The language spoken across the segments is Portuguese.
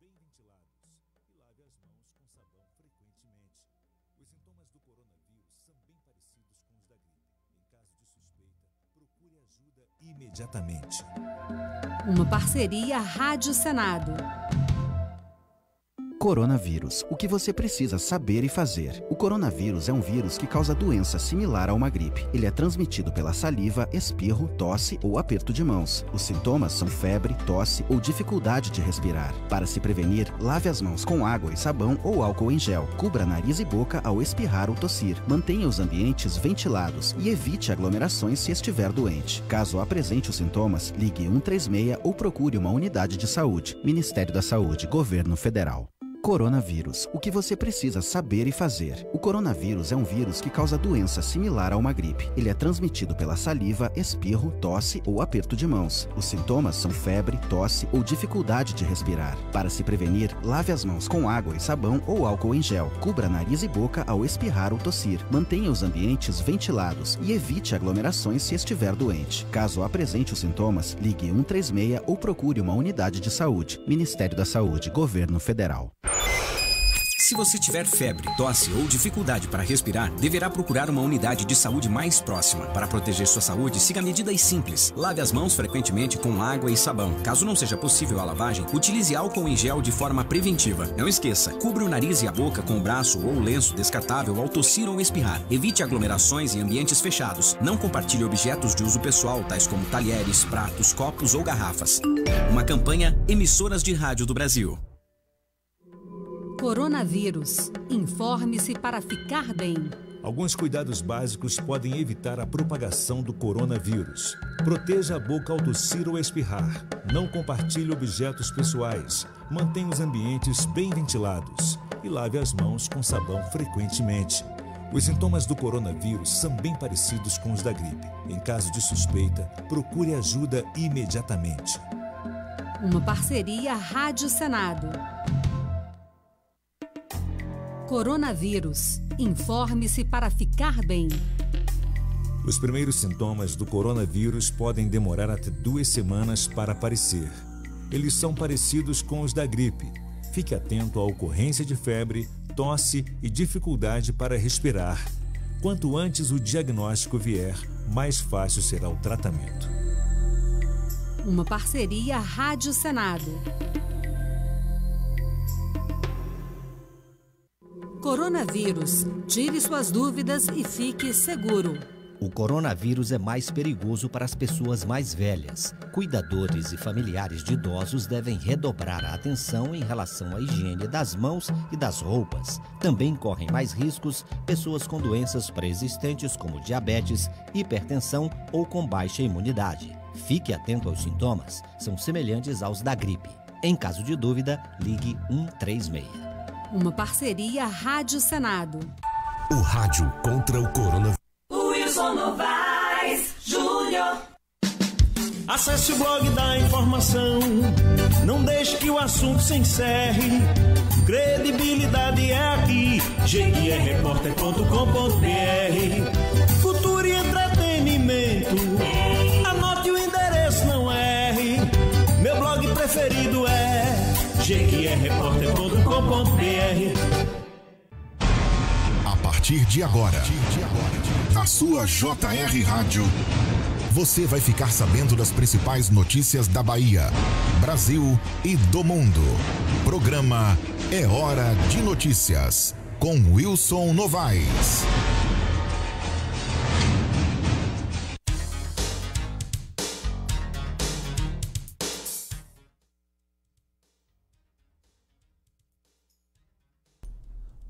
bem ventilados e lave as mãos com sabão frequentemente. Os sintomas do coronavírus são bem parecidos com os da gripe. Em caso de suspeita, procure ajuda imediatamente. Uma parceria Rádio Senado. Coronavírus. O que você precisa saber e fazer. O coronavírus é um vírus que causa doença similar a uma gripe. Ele é transmitido pela saliva, espirro, tosse ou aperto de mãos. Os sintomas são febre, tosse ou dificuldade de respirar. Para se prevenir, lave as mãos com água e sabão ou álcool em gel. Cubra nariz e boca ao espirrar ou tossir. Mantenha os ambientes ventilados e evite aglomerações se estiver doente. Caso apresente os sintomas, ligue 136 ou procure uma unidade de saúde. Ministério da Saúde, Governo Federal. Coronavírus. O que você precisa saber e fazer. O coronavírus é um vírus que causa doença similar a uma gripe. Ele é transmitido pela saliva, espirro, tosse ou aperto de mãos. Os sintomas são febre, tosse ou dificuldade de respirar. Para se prevenir, lave as mãos com água e sabão ou álcool em gel. Cubra nariz e boca ao espirrar ou tossir. Mantenha os ambientes ventilados e evite aglomerações se estiver doente. Caso apresente os sintomas, ligue 136 ou procure uma unidade de saúde. Ministério da Saúde, Governo Federal. Se você tiver febre, tosse ou dificuldade para respirar, deverá procurar uma unidade de saúde mais próxima. Para proteger sua saúde, siga medidas simples. Lave as mãos frequentemente com água e sabão. Caso não seja possível a lavagem, utilize álcool em gel de forma preventiva. Não esqueça, cubra o nariz e a boca com o braço ou lenço descartável ao tossir ou espirrar. Evite aglomerações em ambientes fechados. Não compartilhe objetos de uso pessoal, tais como talheres, pratos, copos ou garrafas. Uma campanha Emissoras de Rádio do Brasil. Coronavírus. Informe-se para ficar bem. Alguns cuidados básicos podem evitar a propagação do coronavírus. Proteja a boca ao tossir ou espirrar. Não compartilhe objetos pessoais. Mantenha os ambientes bem ventilados. E lave as mãos com sabão frequentemente. Os sintomas do coronavírus são bem parecidos com os da gripe. Em caso de suspeita, procure ajuda imediatamente. Uma parceria Rádio Senado. Coronavírus. Informe-se para ficar bem. Os primeiros sintomas do coronavírus podem demorar até duas semanas para aparecer. Eles são parecidos com os da gripe. Fique atento à ocorrência de febre, tosse e dificuldade para respirar. Quanto antes o diagnóstico vier, mais fácil será o tratamento. Uma parceria Rádio Senado. Coronavírus. Tire suas dúvidas e fique seguro. O coronavírus é mais perigoso para as pessoas mais velhas. Cuidadores e familiares de idosos devem redobrar a atenção em relação à higiene das mãos e das roupas. Também correm mais riscos pessoas com doenças pré-existentes como diabetes, hipertensão ou com baixa imunidade. Fique atento aos sintomas, são semelhantes aos da gripe. Em caso de dúvida, ligue 136. Uma parceria Rádio Senado. O rádio contra o coronavírus. Wilson Novaes Júnior. Acesse o blog da informação. Não deixe que o assunto se encerre. Credibilidade é aqui. jequierreporter.com.br Cultura e entretenimento. Anote o endereço, não erre. Meu blog preferido é A partir de agora, na sua JR Rádio, você vai ficar sabendo das principais notícias da Bahia, Brasil e do mundo. Programa É Hora de Notícias, com Wilson Novaes.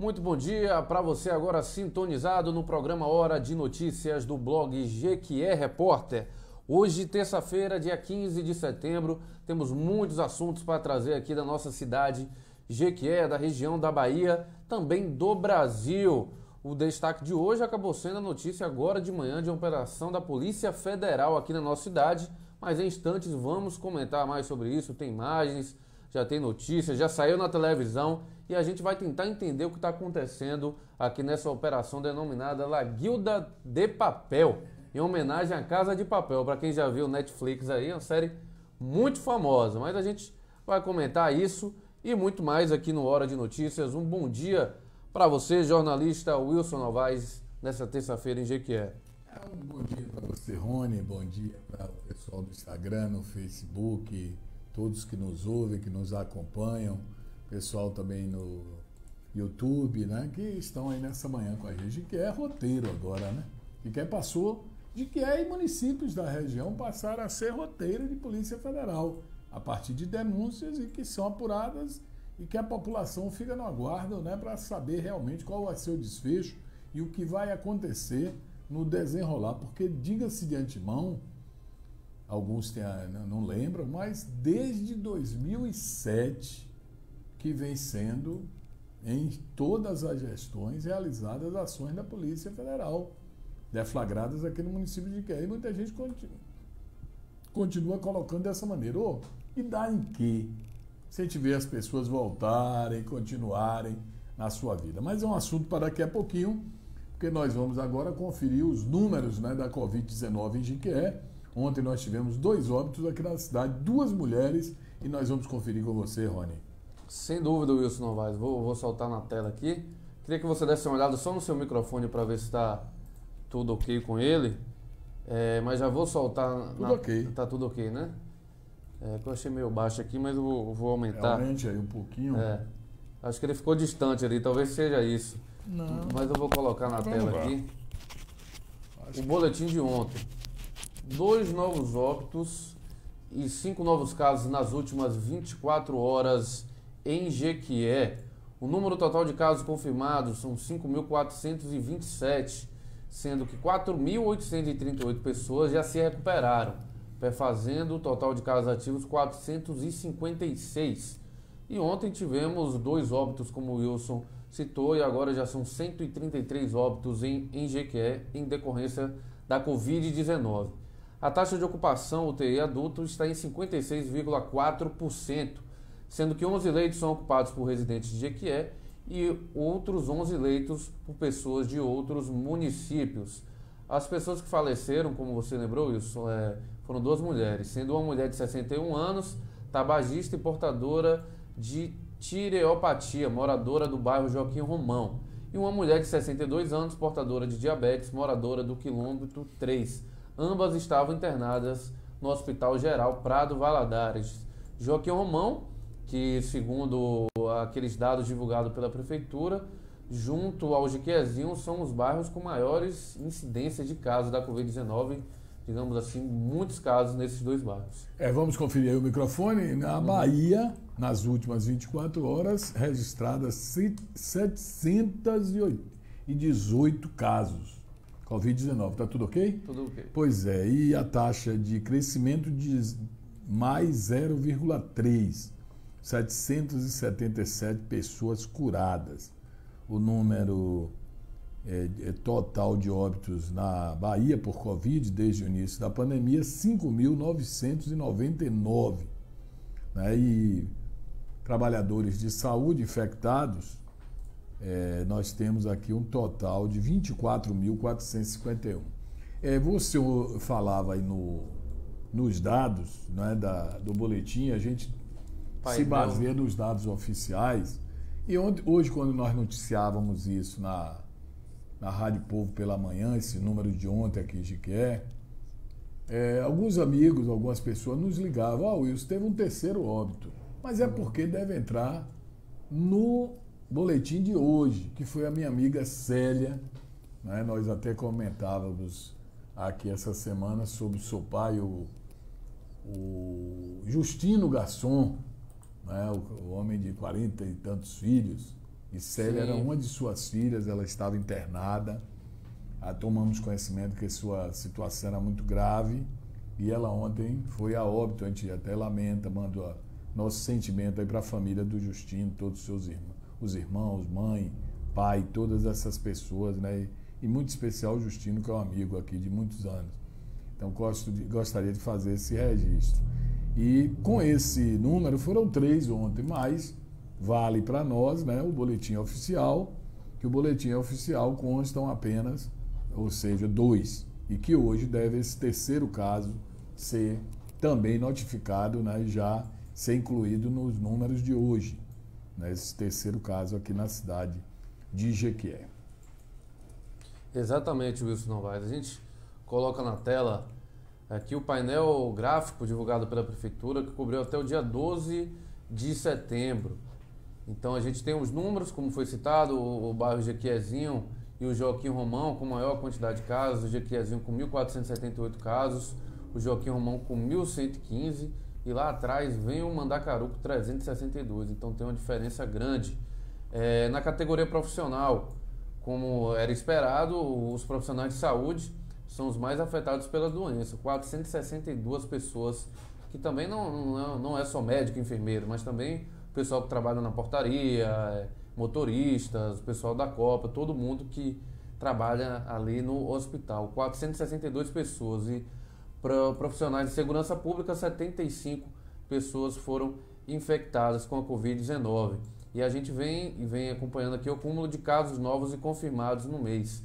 Muito bom dia para você agora sintonizado no programa Hora de Notícias do blog GQE Repórter. Hoje, terça-feira, dia 15 de setembro, temos muitos assuntos para trazer aqui da nossa cidade Jequié, da região da Bahia, também do Brasil. O destaque de hoje acabou sendo a notícia agora de manhã de uma operação da Polícia Federal aqui na nossa cidade, mas em instantes vamos comentar mais sobre isso, tem imagens, já tem notícias, já saiu na televisão e a gente vai tentar entender o que está acontecendo aqui nessa operação denominada La Guilda de Papel, em homenagem à Casa de Papel. Para quem já viu Netflix aí, é uma série muito famosa, mas a gente vai comentar isso e muito mais aqui no Hora de Notícias. Um bom dia para você, jornalista Wilson Novaes, nessa terça-feira em Jequié. É um bom dia para você, Rony. Bom dia para o pessoal do Instagram, no Facebook, todos que nos ouvem, que nos acompanham, pessoal também no YouTube, né? Que estão aí nessa manhã com a gente, que é roteiro agora, né? E que passou de que é e municípios da região passaram a ser roteiro de Polícia Federal, a partir de denúncias e que são apuradas e que a população fica no aguardo né, para saber realmente qual vai ser o desfecho e o que vai acontecer no desenrolar. Porque, diga-se de antemão, alguns têm, não lembram, mas desde 2007 que vem sendo em todas as gestões realizadas ações da Polícia Federal deflagradas aqui no município de Iqué. E muita gente continua, continua colocando dessa maneira. Oh, e dá em quê? Se a gente vê as pessoas voltarem, continuarem na sua vida. Mas é um assunto para daqui a pouquinho, porque nós vamos agora conferir os números né, da Covid-19 em Jiquié. Ontem nós tivemos dois óbitos aqui na cidade, duas mulheres, e nós vamos conferir com você, Rony. Sem dúvida, Wilson Novaes. Vou, vou soltar na tela aqui. Queria que você desse uma olhada só no seu microfone para ver se está tudo ok com ele. É, mas já vou soltar. Tudo na, ok. Tá tudo ok, né? É, que eu achei meio baixo aqui, mas eu vou, vou aumentar. Aumente aí um pouquinho. É. Acho que ele ficou distante ali, talvez seja isso. Não. Mas eu vou colocar na tela aqui. Acho o boletim de ontem. Dois novos óbitos e cinco novos casos nas últimas 24 horas em Jequié. O número total de casos confirmados são 5.427 sendo que 4.838 pessoas já se recuperaram, fazendo o total de casos ativos 456. E ontem tivemos dois óbitos, como o Wilson citou, e agora já são 133 óbitos em, em Jequié em decorrência da Covid-19. A taxa de ocupação UTI adulto está em 56,4%, sendo que 11 leitos são ocupados por residentes de Jequié e outros 11 leitos por pessoas de outros municípios. As pessoas que faleceram, como você lembrou, Wilson, é, foram duas mulheres, sendo uma mulher de 61 anos, tabagista e portadora de tireopatia, moradora do bairro Joaquim Romão, e uma mulher de 62 anos, portadora de diabetes, moradora do quilômetro 3. Ambas estavam internadas no Hospital Geral Prado Valadares. Joaquim Romão que, segundo aqueles dados divulgados pela prefeitura, junto ao Jiquezinho, são os bairros com maiores incidências de casos da Covid-19, digamos assim, muitos casos nesses dois bairros. É, vamos conferir aí o microfone. Na uhum. Bahia, nas últimas 24 horas, registradas 718 casos. Covid-19, tá tudo ok? Tudo ok. Pois é, e a taxa de crescimento de mais 0,3 777 pessoas curadas. O número é, é, total de óbitos na Bahia por Covid desde o início da pandemia, 5.999. Né? E trabalhadores de saúde infectados, é, nós temos aqui um total de 24.451. É, você falava aí no, nos dados né, da, do boletim, a gente se baseia nos dados oficiais. E onde, hoje, quando nós noticiávamos isso na, na Rádio Povo pela manhã, esse número de ontem aqui de que é, alguns amigos, algumas pessoas nos ligavam, ah, Wilson, teve um terceiro óbito. Mas é porque deve entrar no boletim de hoje, que foi a minha amiga Célia. Né? Nós até comentávamos aqui essa semana sobre o seu pai, o, o Justino Garçom, né? o, o homem de 40 e tantos filhos. E Célia Sim. era uma de suas filhas, ela estava internada. Ah, tomamos conhecimento que sua situação era muito grave e ela ontem foi a óbito. A gente até lamenta, manda nosso sentimento aí para a família do Justino, todos os seus irmãos, os irmãos, mãe, pai, todas essas pessoas, né? E muito especial o Justino, que é um amigo aqui de muitos anos. Então gosto de, gostaria de fazer esse registro. E com esse número foram três ontem, mas vale para nós né, o boletim oficial, que o boletim oficial constam apenas, ou seja, dois, e que hoje deve esse terceiro caso ser também notificado, né, já ser incluído nos números de hoje. né, esse terceiro caso aqui na cidade de Jequié. Exatamente, Wilson Novaes. A gente coloca na tela aqui o painel gráfico divulgado pela Prefeitura que cobriu até o dia 12 de setembro. Então a gente tem os números, como foi citado, o, o bairro Jequiézinho e o Joaquim Romão com maior quantidade de casos, o Jequiézinho com 1.478 casos, o Joaquim Romão com 1.115 e lá atrás vem o Mandacaru com 362. Então tem uma diferença grande. É, na categoria profissional, como era esperado, os profissionais de saúde são os mais afetados pela doença. 462 pessoas, que também não, não, não é só médico e enfermeiro, mas também o pessoal que trabalha na portaria, é, motoristas, o pessoal da Copa, todo mundo que trabalha ali no hospital. 462 pessoas. E para profissionais de segurança pública, 75 pessoas foram infectadas com a Covid-19. E a gente vem, vem acompanhando aqui o cúmulo de casos novos e confirmados no mês.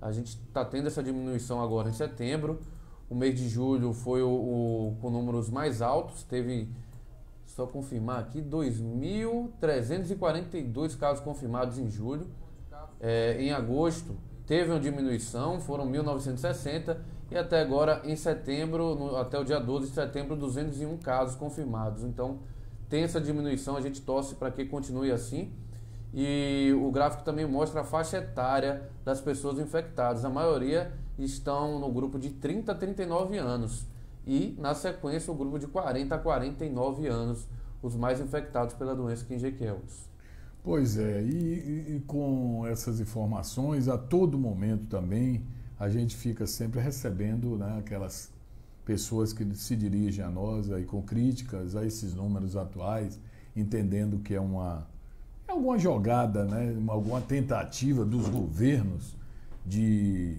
A gente está tendo essa diminuição agora em setembro. O mês de julho foi o, o com números mais altos, teve, só confirmar aqui, 2.342 casos confirmados em julho. É, em agosto teve uma diminuição, foram 1.960 e até agora em setembro, no, até o dia 12 de setembro, 201 casos confirmados. Então tem essa diminuição, a gente torce para que continue assim. E o gráfico também mostra a faixa etária das pessoas infectadas. A maioria estão no grupo de 30 a 39 anos. E, na sequência, o grupo de 40 a 49 anos, os mais infectados pela doença que Jequieldos. Pois é, e, e, com essas informações, a todo momento também, a gente fica sempre recebendo né, aquelas pessoas que se dirigem a nós aí com críticas a esses números atuais, entendendo que é uma alguma jogada, né, alguma tentativa dos governos de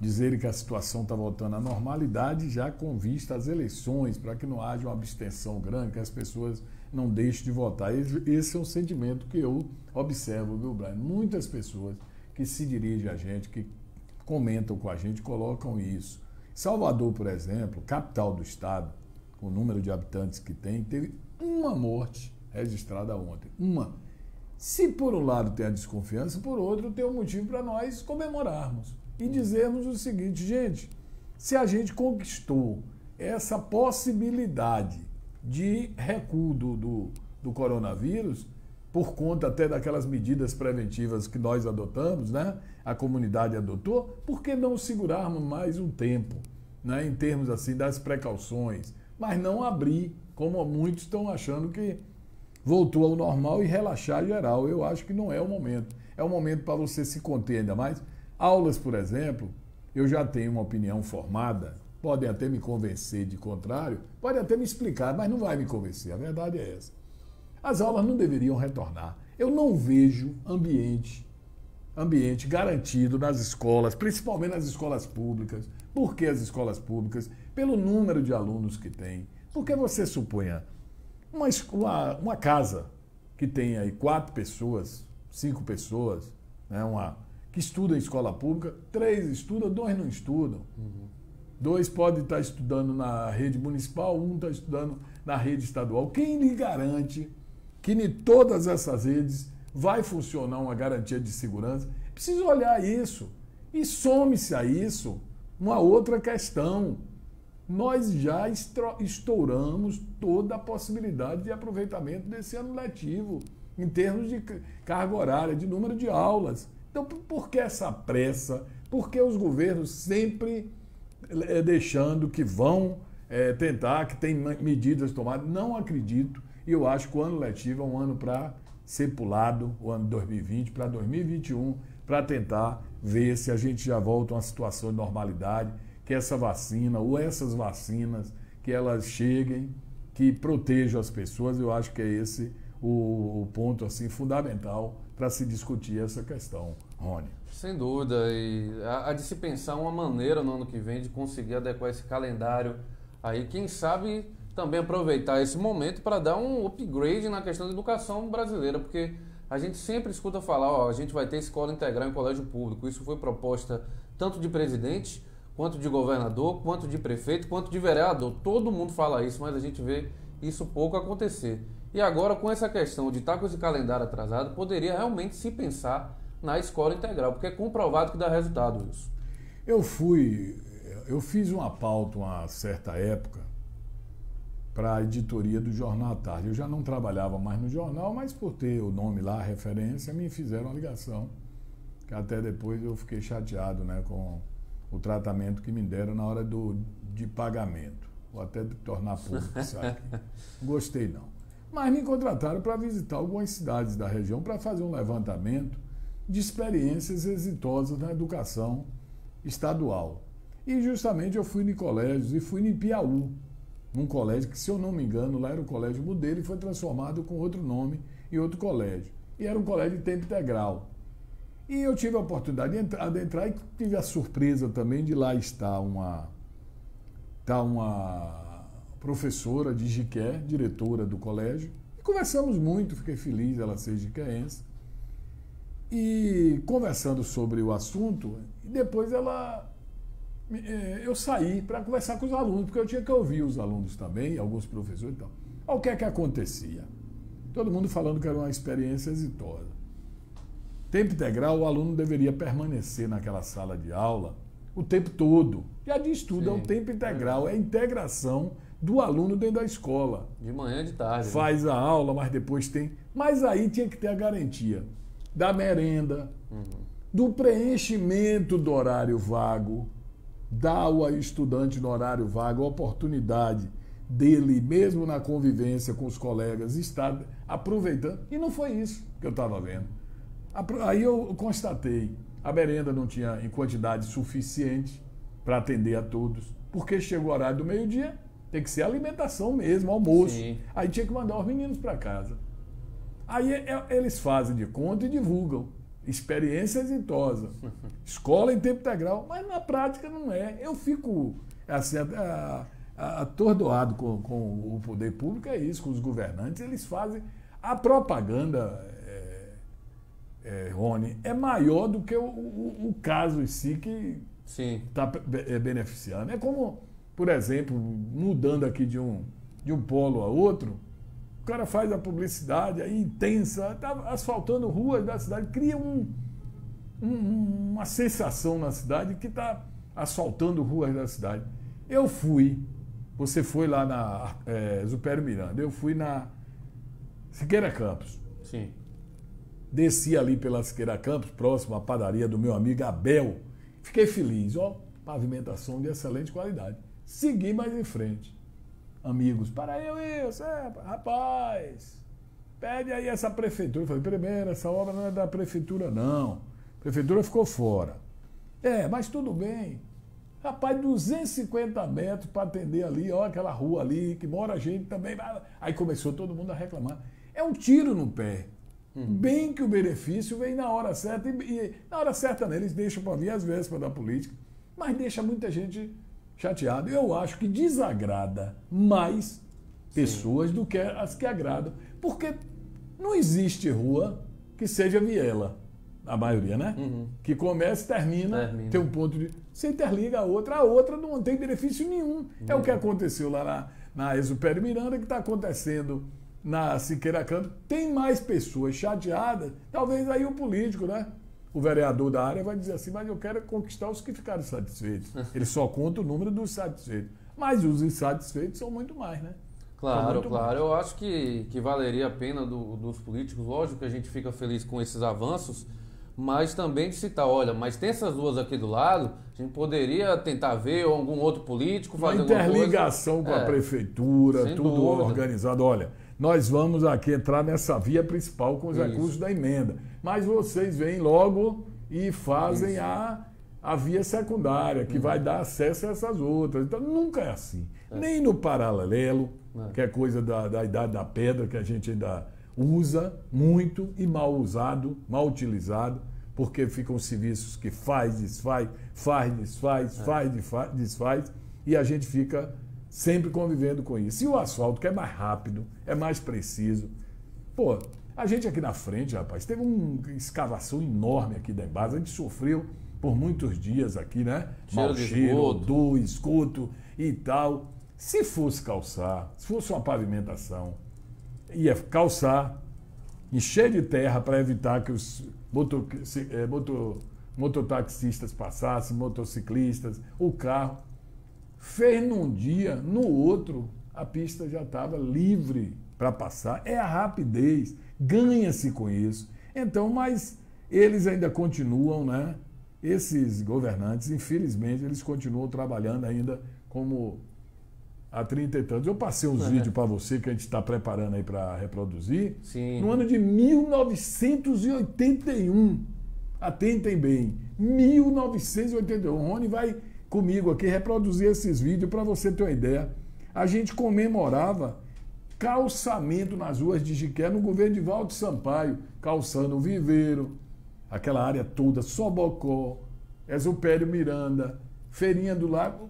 dizerem que a situação está voltando à normalidade já com vista às eleições, para que não haja uma abstenção grande, que as pessoas não deixem de votar. Esse é um sentimento que eu observo, viu, Brian? Muitas pessoas que se dirigem a gente, que comentam com a gente, colocam isso. Salvador, por exemplo, capital do estado, com o número de habitantes que tem, teve uma morte registrada ontem. Uma. Se por um lado tem a desconfiança, por outro tem um motivo para nós comemorarmos e dizermos o seguinte, gente, se a gente conquistou essa possibilidade de recuo do, do, do coronavírus, por conta até daquelas medidas preventivas que nós adotamos, né? a comunidade adotou, por que não segurarmos mais um tempo, né? em termos assim das precauções, mas não abrir, como muitos estão achando que voltou ao normal e relaxar geral. Eu acho que não é o momento. É o momento para você se conter ainda mais. Aulas, por exemplo, eu já tenho uma opinião formada, podem até me convencer de contrário, podem até me explicar, mas não vai me convencer. A verdade é essa. As aulas não deveriam retornar. Eu não vejo ambiente ambiente garantido nas escolas, principalmente nas escolas públicas. Por que as escolas públicas? Pelo número de alunos que tem. Porque você suponha uma, uma, uma casa que tem aí quatro pessoas, cinco pessoas, né, uma, que estudam em escola pública, três estudam, dois não estudam. Uhum. Dois podem estar estudando na rede municipal, um está estudando na rede estadual. Quem lhe garante que em todas essas redes vai funcionar uma garantia de segurança? Precisa olhar isso. E some-se a isso uma outra questão nós já estouramos toda a possibilidade de aproveitamento desse ano letivo, em termos de carga horária, de número de aulas. Então, por que essa pressa? Por que os governos sempre é, deixando que vão é, tentar, que tem medidas tomadas? Não acredito. E eu acho que o ano letivo é um ano para ser pulado, o ano 2020, para 2021, para tentar ver se a gente já volta a uma situação de normalidade que essa vacina ou essas vacinas que elas cheguem, que protejam as pessoas. Eu acho que é esse o, o ponto assim fundamental para se discutir essa questão, Rony. Sem dúvida, e há de se pensar uma maneira no ano que vem de conseguir adequar esse calendário aí, quem sabe também aproveitar esse momento para dar um upgrade na questão da educação brasileira, porque a gente sempre escuta falar, ó, a gente vai ter escola integral em colégio público. Isso foi proposta tanto de presidente quanto de governador, quanto de prefeito, quanto de vereador. Todo mundo fala isso, mas a gente vê isso pouco acontecer. E agora, com essa questão de estar com esse calendário atrasado, poderia realmente se pensar na escola integral, porque é comprovado que dá resultado isso. Eu fui, eu fiz uma pauta uma certa época para a editoria do Jornal à Tarde. Eu já não trabalhava mais no jornal, mas por ter o nome lá, a referência, me fizeram uma ligação. Que até depois eu fiquei chateado né, com o tratamento que me deram na hora do, de pagamento. Vou até tornar público isso aqui. Não gostei não. Mas me contrataram para visitar algumas cidades da região para fazer um levantamento de experiências exitosas na educação estadual. E justamente eu fui em colégios e fui em Piauí, num colégio que, se eu não me engano, lá era o Colégio Mudeiro e foi transformado com outro nome em outro colégio. E era um colégio de tempo integral. E eu tive a oportunidade de adentrar e tive a surpresa também de lá estar uma, está uma professora de Jiqué, diretora do colégio. E conversamos muito, fiquei feliz ela ser jiqueense. E conversando sobre o assunto, depois ela é, eu saí para conversar com os alunos, porque eu tinha que ouvir os alunos também, alguns professores e tal. O que é que acontecia? Todo mundo falando que era uma experiência exitosa. Tempo integral, o aluno deveria permanecer naquela sala de aula o tempo todo. Já diz tudo, Sim. é o tempo integral, é a integração do aluno dentro da escola. De manhã e de tarde. Né? Faz né? a aula, mas depois tem. Mas aí tinha que ter a garantia da merenda, uhum. do preenchimento do horário vago dá ao estudante no horário vago a oportunidade dele, mesmo na convivência com os colegas, estar aproveitando. E não foi isso que eu estava vendo. Aí eu constatei, a merenda não tinha em quantidade suficiente para atender a todos, porque chegou o horário do meio-dia, tem que ser alimentação mesmo, almoço. Sim. Aí tinha que mandar os meninos para casa. Aí é, é, eles fazem de conta e divulgam experiência exitosa, escola em tempo integral, mas na prática não é. Eu fico assim, atordoado com, com o poder público, é isso, com os governantes, eles fazem. A propaganda, é, é, Rony, é maior do que o, o, o caso em si que está é, beneficiando. É como, por exemplo, mudando aqui de um, de um polo a outro, o cara faz a publicidade aí intensa, tá asfaltando ruas da cidade, cria um, um, uma sensação na cidade que está asfaltando ruas da cidade. Eu fui, você foi lá na é, Zupério Miranda, eu fui na Siqueira Campos. Sim. Desci ali pela Siqueira Campos, próximo à padaria do meu amigo Abel. Fiquei feliz, ó, pavimentação de excelente qualidade. Segui mais em frente amigos, para eu isso, é, rapaz, pede aí essa prefeitura. Eu falei, primeiro, essa obra não é da prefeitura, não. A prefeitura ficou fora. É, mas tudo bem. Rapaz, 250 metros para atender ali, ó, aquela rua ali, que mora gente também. Aí começou todo mundo a reclamar. É um tiro no pé. Hum. Bem que o benefício vem na hora certa, e, e na hora certa né, eles deixam para vir as vésperas da política, mas deixa muita gente chateado. Eu acho que desagrada mais pessoas Sim. do que as que agradam. Porque não existe rua que seja viela. A maioria, né? Uhum. Que começa e termina, termina, tem um ponto de. Você interliga a outra, a outra não tem benefício nenhum. Uhum. É o que aconteceu lá na, na Exupério Miranda, que está acontecendo na Siqueira Canto. Tem mais pessoas chateadas, talvez aí o político, né? o vereador da área vai dizer assim, mas eu quero conquistar os que ficaram satisfeitos. Ele só conta o número dos satisfeitos. Mas os insatisfeitos são muito mais, né? Claro, claro. Eu acho que, que valeria a pena do, dos políticos. Lógico que a gente fica feliz com esses avanços, mas também de citar, olha, mas tem essas duas aqui do lado, a gente poderia tentar ver algum outro político fazer Uma interligação com é, a prefeitura, tudo dúvida. organizado. Olha, nós vamos aqui entrar nessa via principal com os Isso. recursos da emenda. Mas vocês vêm logo e fazem a, a via secundária, que uhum. vai dar acesso a essas outras. Então nunca é assim. É. Nem no paralelo, é. que é coisa da, da idade da pedra, que a gente ainda usa muito e mal usado, mal utilizado, porque ficam serviços que faz, desfaz, faz, desfaz, é. faz, desfaz, desfaz, e a gente fica sempre convivendo com isso. E o asfalto, que é mais rápido, é mais preciso. Pô, a gente aqui na frente, rapaz, teve uma escavação enorme aqui da base. A gente sofreu por muitos dias aqui, né? Cheiro Mal cheiro, odor, esgoto e tal. Se fosse calçar, se fosse uma pavimentação, ia calçar, encher de terra para evitar que os motor, eh, motor, mototaxistas passassem, motociclistas, o carro. Fez num dia, no outro, a pista já estava livre para passar. É a rapidez, ganha-se com isso. Então, mas eles ainda continuam, né? Esses governantes, infelizmente, eles continuam trabalhando ainda como há 30 e tantos. Eu passei uns vídeos para você que a gente está preparando aí para reproduzir. Sim. No ano de 1981. Atentem bem. 1981. O Rony vai comigo aqui reproduzir esses vídeos para você ter uma ideia. A gente comemorava calçamento nas ruas de Jiqué no governo de Valdo Sampaio, calçando o Viveiro, aquela área toda, Sobocó, Exupério Miranda, Feirinha do Lago,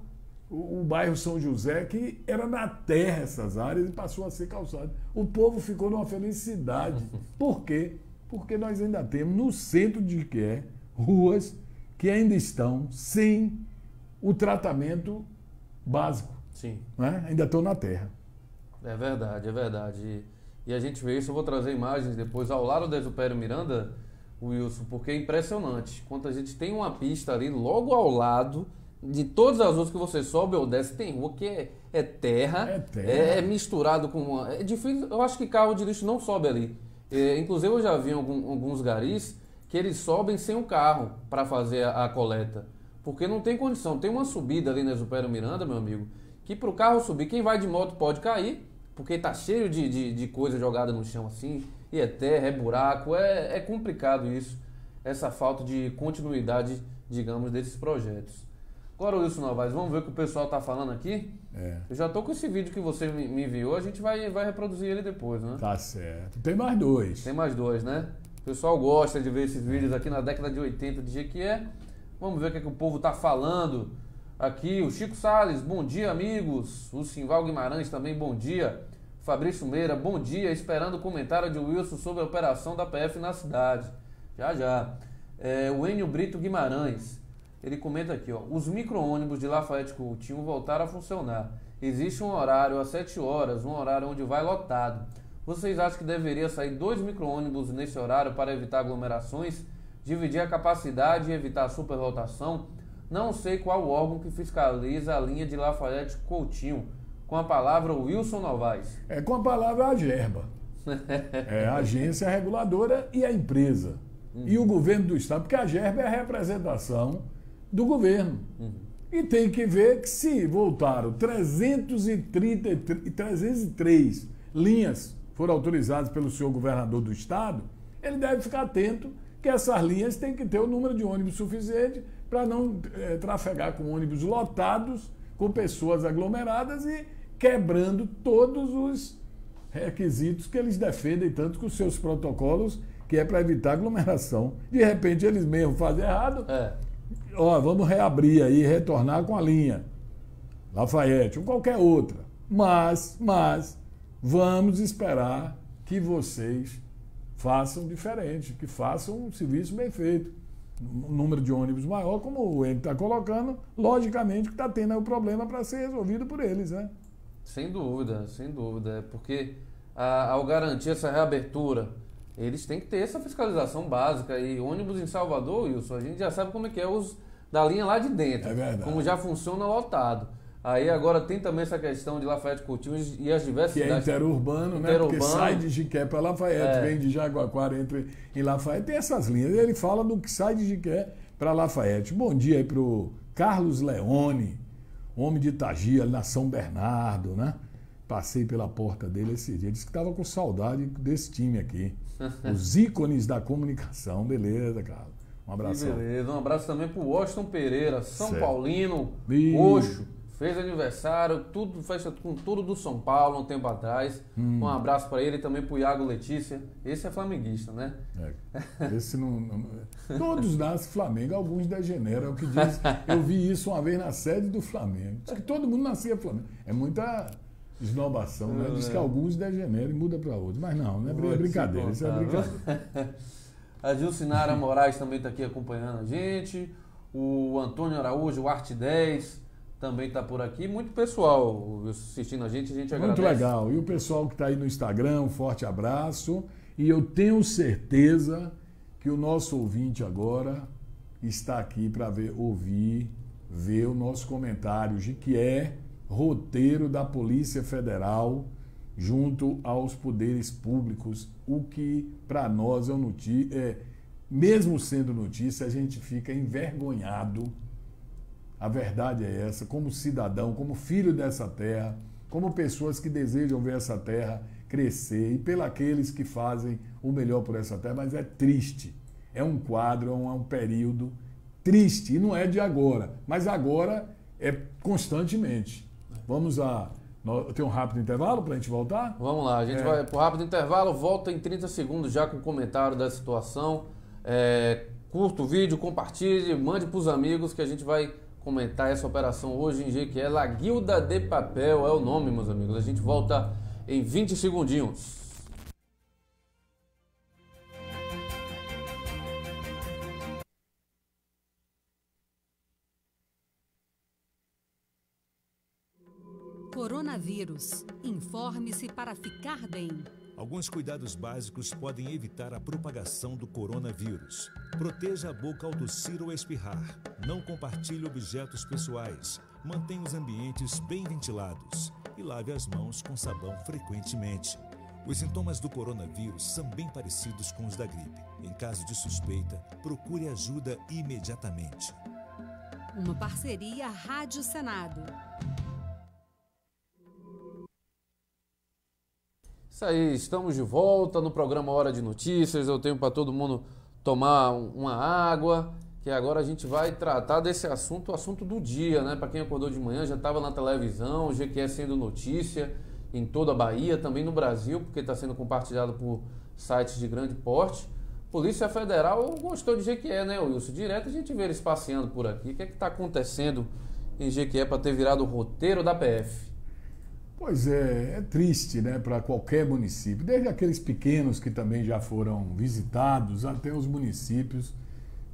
o, o, bairro São José, que era na terra essas áreas e passou a ser calçado. O povo ficou numa felicidade. Por quê? Porque nós ainda temos no centro de Jiqué ruas que ainda estão sem o tratamento básico. Sim. Né? Ainda estão na terra. É verdade, é verdade. E, a gente vê isso, eu vou trazer imagens depois ao lado do Exupério Miranda, Wilson, porque é impressionante. Quando a gente tem uma pista ali logo ao lado de todas as ruas que você sobe ou desce, tem rua que é, é terra, é, terra. É, é, misturado com. Uma, é difícil, eu acho que carro de lixo não sobe ali. É, inclusive eu já vi algum, alguns garis que eles sobem sem o carro para fazer a, a, coleta. Porque não tem condição. Tem uma subida ali na Exupério Miranda, meu amigo, que para o carro subir, quem vai de moto pode cair, porque tá cheio de, de, de coisa jogada no chão assim, e é terra, é buraco, é, é complicado isso, essa falta de continuidade, digamos, desses projetos. Agora, Wilson Novaes, vamos ver o que o pessoal tá falando aqui? É. Eu já tô com esse vídeo que você me, me enviou, a gente vai, vai reproduzir ele depois, né? Tá certo. Tem mais dois. Tem mais dois, né? O pessoal gosta de ver esses vídeos aqui na década de 80 de Jequié. Vamos ver o que, é que o povo tá falando aqui. O Chico Sales, bom dia, amigos. O Simval Guimarães também, bom dia. Fabrício Meira, bom dia. Esperando o comentário de Wilson sobre a operação da PF na cidade. Já, já. É, o Enio Brito Guimarães. Ele comenta aqui, ó, os micro-ônibus de Lafayette Coutinho voltaram a funcionar. Existe um horário às 7 horas, um horário onde vai lotado. Vocês acham que deveria sair dois micro-ônibus nesse horário para evitar aglomerações, dividir a capacidade e evitar a superlotação? Não sei qual órgão que fiscaliza a linha de Lafayette Coutinho. Com a palavra Wilson Novaes. É com a palavra a gerba. é a agência reguladora e a empresa. Uhum. E o governo do Estado, porque a gerba é a representação do governo. Uhum. E tem que ver que se voltaram 330, 303 linhas foram autorizadas pelo senhor governador do estado, ele deve ficar atento que essas linhas têm que ter o número de ônibus suficiente para não é, trafegar com ônibus lotados, com pessoas aglomeradas e quebrando todos os requisitos que eles defendem tanto com seus protocolos, que é para evitar aglomeração. De repente eles mesmos fazem errado. É ó, vamos reabrir aí, retornar com a linha Lafayette ou qualquer outra. Mas, mas, vamos esperar que vocês façam diferente, que façam um serviço bem feito. Um número de ônibus maior, como o Ente está colocando, logicamente que está tendo aí o problema para ser resolvido por eles, né? Sem dúvida, sem dúvida. É porque a, ao garantir essa reabertura, eles têm que ter essa fiscalização básica. E ônibus em Salvador, Wilson, a gente já sabe como é que é os da linha lá de dentro. É verdade. Como já funciona lotado. Aí agora tem também essa questão de Lafayette Coutinho e as diversas que é cidades. é interurbano, né? Porque sai de Jiqué para Lafayette, é. vem de Jaguaquara, entra em Lafayette. Tem essas linhas. Ele fala do que sai de Jiqué para Lafayette. Bom dia aí pro Carlos Leone, homem de Itagia, na São Bernardo, né? Passei pela porta dele esse dia. Disse que estava com saudade desse time aqui. Os ícones da comunicação. Beleza, cara. Um abraço. Beleza. Um abraço também pro Washington Pereira, São certo. Paulino, e... Roxo. Fez aniversário, tudo, festa com tudo do São Paulo um tempo atrás. Hum. Um abraço para ele e também pro Iago Letícia. Esse é flamenguista, né? É. Esse não, não, Todos nascem Flamengo, alguns degeneram. É o que diz. Eu vi isso uma vez na sede do Flamengo. Diz que todo mundo nascia Flamengo. É muita esnobação, né? Diz que é. alguns degeneram e muda para outros. Mas não, não é brincadeira, isso é brincadeira. a Gilcinara Moraes também está aqui acompanhando a gente. O Antônio Araújo, o Arte 10, também está por aqui. Muito pessoal assistindo a gente, a gente agradece. Muito legal. E o pessoal que está aí no Instagram, um forte abraço. E eu tenho certeza que o nosso ouvinte agora está aqui para ver, ouvir, ver o nosso comentário de que é roteiro da Polícia Federal junto aos poderes públicos, o que para nós é, notícia, é, mesmo sendo notícia, a gente fica envergonhado. A verdade é essa, como cidadão, como filho dessa terra, como pessoas que desejam ver essa terra crescer e pelos que fazem o melhor por essa terra, mas é triste. É um quadro, é um, é um período triste, e não é de agora, mas agora é constantemente. Vamos a tem um rápido intervalo para a gente voltar? Vamos lá, a gente é. vai para o rápido intervalo, volta em 30 segundos já com o comentário da situação. É, curta o vídeo, compartilhe, mande para os amigos que a gente vai comentar essa operação hoje em Jequié. La Guilda de Papel é o nome, meus amigos. A gente volta em 20 segundinhos. Coronavírus. Informe-se para ficar bem. Alguns cuidados básicos podem evitar a propagação do coronavírus. Proteja a boca ao tossir ou espirrar. Não compartilhe objetos pessoais. Mantenha os ambientes bem ventilados. E lave as mãos com sabão frequentemente. Os sintomas do coronavírus são bem parecidos com os da gripe. Em caso de suspeita, procure ajuda imediatamente. Uma parceria Rádio Senado. Isso aí, estamos de volta no programa Hora de Notícias. Eu tenho para todo mundo tomar uma água, que agora a gente vai tratar desse assunto, o assunto do dia, né? Para quem acordou de manhã, já estava na televisão, o GQE sendo notícia em toda a Bahia, também no Brasil, porque está sendo compartilhado por sites de grande porte. Polícia Federal gostou de Jequié, né, Wilson? Direto a gente vê eles passeando por aqui. O que é está acontecendo em Jequié para ter virado o roteiro da PF? Pois é, é triste né, para qualquer município, desde aqueles pequenos que também já foram visitados, até os municípios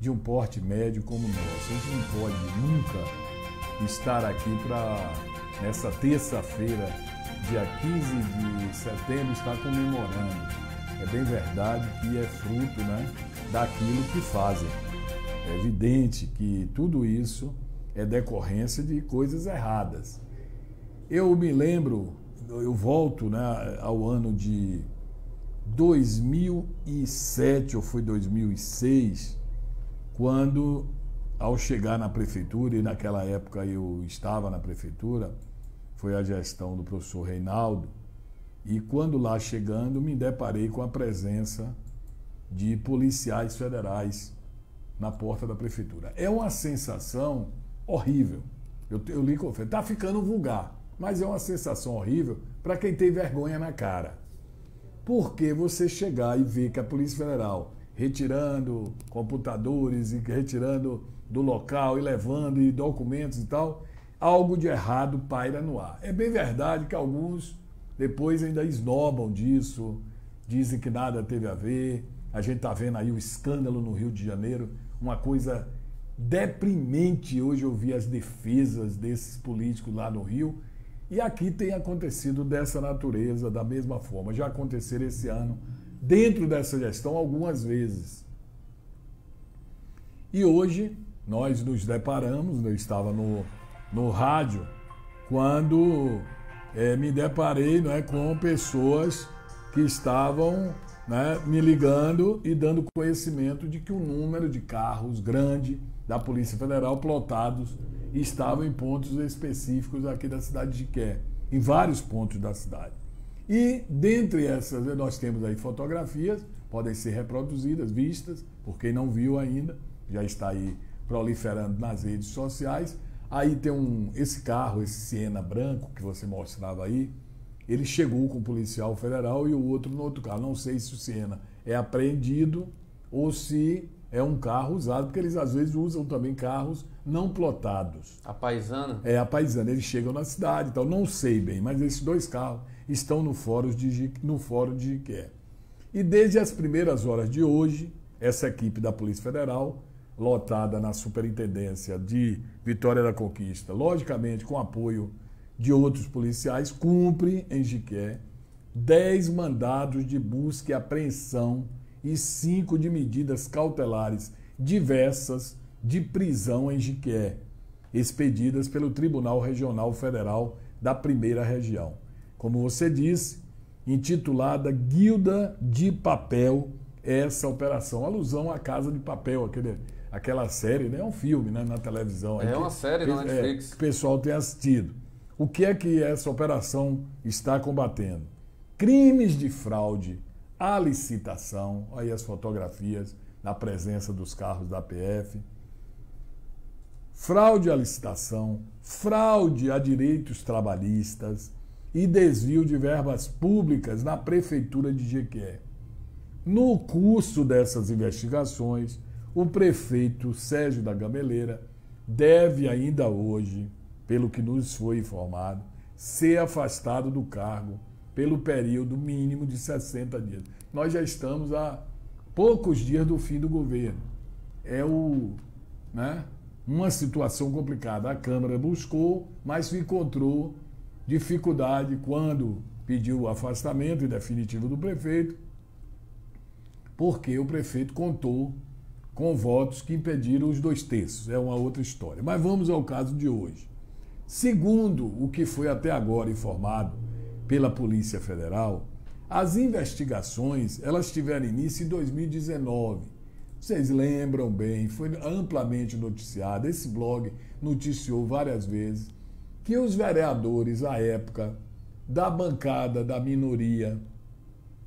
de um porte médio como o nosso. A gente não pode nunca estar aqui para, nessa terça-feira, dia 15 de setembro, estar comemorando. É bem verdade que é fruto né, daquilo que fazem. É evidente que tudo isso é decorrência de coisas erradas eu me lembro, eu volto né, ao ano de 2007 ou foi 2006, quando, ao chegar na prefeitura, e naquela época eu estava na prefeitura, foi a gestão do professor Reinaldo, e quando lá chegando, me deparei com a presença de policiais federais na porta da prefeitura. É uma sensação horrível. Eu, eu com está ficando vulgar mas é uma sensação horrível para quem tem vergonha na cara. Porque você chegar e ver que a Polícia Federal retirando computadores e retirando do local e levando e documentos e tal, algo de errado paira no ar. É bem verdade que alguns depois ainda esnobam disso, dizem que nada teve a ver. A gente está vendo aí o escândalo no Rio de Janeiro, uma coisa deprimente hoje ouvir as defesas desses políticos lá no Rio e aqui tem acontecido dessa natureza, da mesma forma. Já aconteceu esse ano, dentro dessa gestão, algumas vezes. E hoje nós nos deparamos, eu estava no, no rádio, quando é, me deparei não é, com pessoas que estavam né, me ligando e dando conhecimento de que o número de carros grande da Polícia Federal plotados estavam em pontos específicos aqui da cidade de Qué, em vários pontos da cidade. E dentre essas, nós temos aí fotografias, podem ser reproduzidas, vistas, por quem não viu ainda, já está aí proliferando nas redes sociais. Aí tem um, esse carro, esse Siena branco que você mostrava aí, ele chegou com o policial federal e o outro no outro carro. Não sei se o Siena é apreendido ou se é um carro usado, porque eles às vezes usam também carros não plotados. A paisana? É, a paisana. Eles chegam na cidade, então não sei bem, mas esses dois carros estão no fórum de, no fórum de Jiqué. E desde as primeiras horas de hoje, essa equipe da Polícia Federal lotada na superintendência de Vitória da Conquista, logicamente com apoio de outros policiais, cumpre em Jiqué 10 mandados de busca e apreensão e 5 de medidas cautelares diversas de prisão em Jiqué, expedidas pelo Tribunal Regional Federal da Primeira Região. Como você disse, intitulada Guilda de Papel, essa operação. Alusão à Casa de Papel, aquele, aquela série, né? É um filme né? na televisão. É uma série na Netflix. É, que o pessoal tem assistido. O que é que essa operação está combatendo? Crimes de fraude à licitação, aí as fotografias na presença dos carros da PF, fraude à licitação, fraude a direitos trabalhistas e desvio de verbas públicas na prefeitura de Jequié. No curso dessas investigações, o prefeito Sérgio da Gameleira deve ainda hoje, pelo que nos foi informado, ser afastado do cargo pelo período mínimo de 60 dias. Nós já estamos a poucos dias do fim do governo. É o, né, uma situação complicada. A Câmara buscou, mas encontrou dificuldade quando pediu o afastamento definitivo do prefeito porque o prefeito contou com votos que impediram os dois terços. É uma outra história. Mas vamos ao caso de hoje. Segundo o que foi até agora informado pela Polícia Federal, as investigações elas tiveram início em 2019. Vocês lembram bem, foi amplamente noticiado. Esse blog noticiou várias vezes que os vereadores à época da bancada da minoria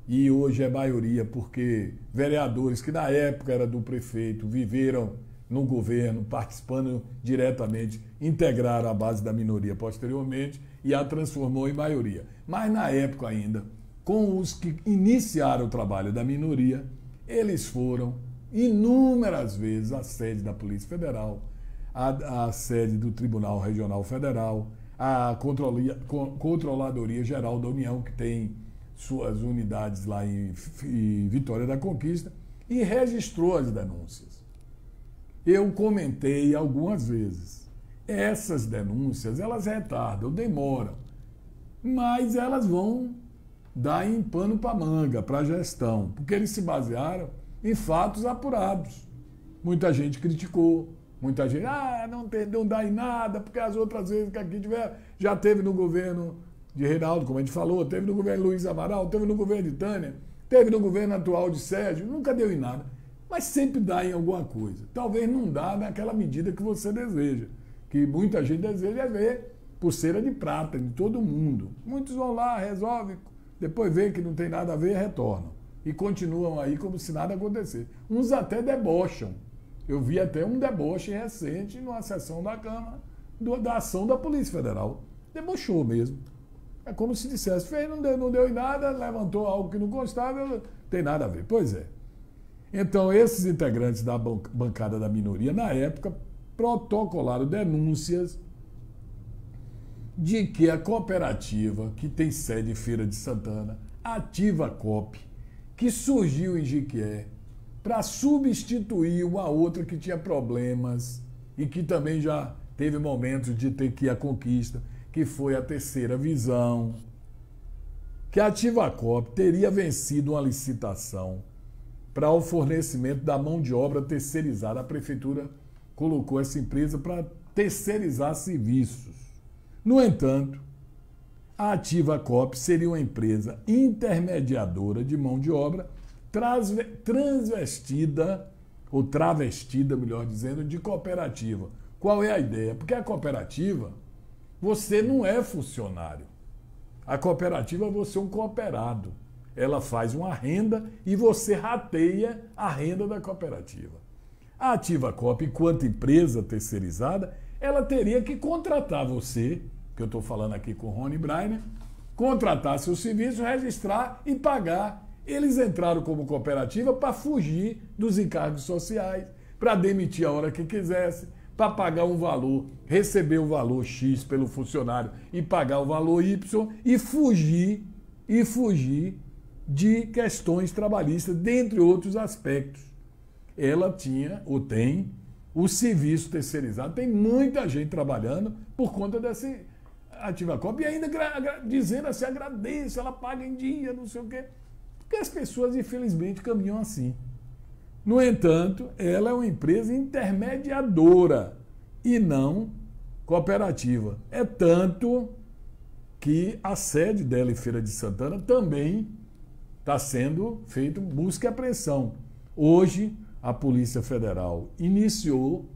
e hoje é maioria, porque vereadores que na época era do prefeito viveram no governo, participando diretamente, integraram a base da minoria posteriormente e a transformou em maioria. Mas na época ainda, com os que iniciaram o trabalho da minoria, eles foram inúmeras vezes à sede da Polícia Federal, à, à sede do Tribunal Regional Federal, à Controladoria Geral da União, que tem suas unidades lá em, em Vitória da Conquista e registrou as denúncias. Eu comentei algumas vezes. Essas denúncias, elas retardam, demoram, mas elas vão dar em pano para manga, para a gestão, porque eles se basearam em fatos apurados. Muita gente criticou, muita gente, ah, não, tem, não dá em nada, porque as outras vezes que aqui tiver, já teve no governo de Reinaldo, como a gente falou, teve no governo Luiz Amaral, teve no governo de Tânia, teve no governo atual de Sérgio, nunca deu em nada. Mas sempre dá em alguma coisa. Talvez não dá naquela medida que você deseja. Que muita gente deseja ver pulseira de prata de todo mundo. Muitos vão lá, resolvem, depois vê que não tem nada a ver, retornam. E continuam aí como se nada acontecesse. Uns até debocham. Eu vi até um deboche recente numa sessão da Câmara da ação da Polícia Federal. Debochou mesmo. É como se dissesse, fez, não deu, não deu em nada, levantou algo que não constava, não tem nada a ver. Pois é. Então, esses integrantes da bancada da minoria, na época, protocolaram denúncias de que a cooperativa, que tem sede em Feira de Santana, Ativa Cop, que surgiu em Jiquié, para substituir uma outra que tinha problemas e que também já teve momentos de ter que ir à conquista que foi a terceira visão, que a Ativacop teria vencido uma licitação para o fornecimento da mão de obra terceirizada. A prefeitura colocou essa empresa para terceirizar serviços. No entanto, a Ativa Cop seria uma empresa intermediadora de mão de obra transvestida, ou travestida, melhor dizendo, de cooperativa. Qual é a ideia? Porque a cooperativa você não é funcionário. A cooperativa é você um cooperado. Ela faz uma renda e você rateia a renda da cooperativa. A Ativa Cop, enquanto empresa terceirizada, ela teria que contratar você, que eu estou falando aqui com o Rony Breiner, contratar seu serviço, registrar e pagar. Eles entraram como cooperativa para fugir dos encargos sociais, para demitir a hora que quisesse, para pagar um valor, receber o valor X pelo funcionário e pagar o valor Y e fugir e fugir de questões trabalhistas, dentre outros aspectos. Ela tinha ou tem o serviço terceirizado. Tem muita gente trabalhando por conta desse Ativa Cop e ainda dizendo assim, agradeço, ela paga em dia, não sei o quê. Porque as pessoas, infelizmente, caminham assim. No entanto, ela é uma empresa intermediadora e não cooperativa. É tanto que a sede dela em Feira de Santana também está sendo feito busca e apreensão. Hoje, a Polícia Federal iniciou,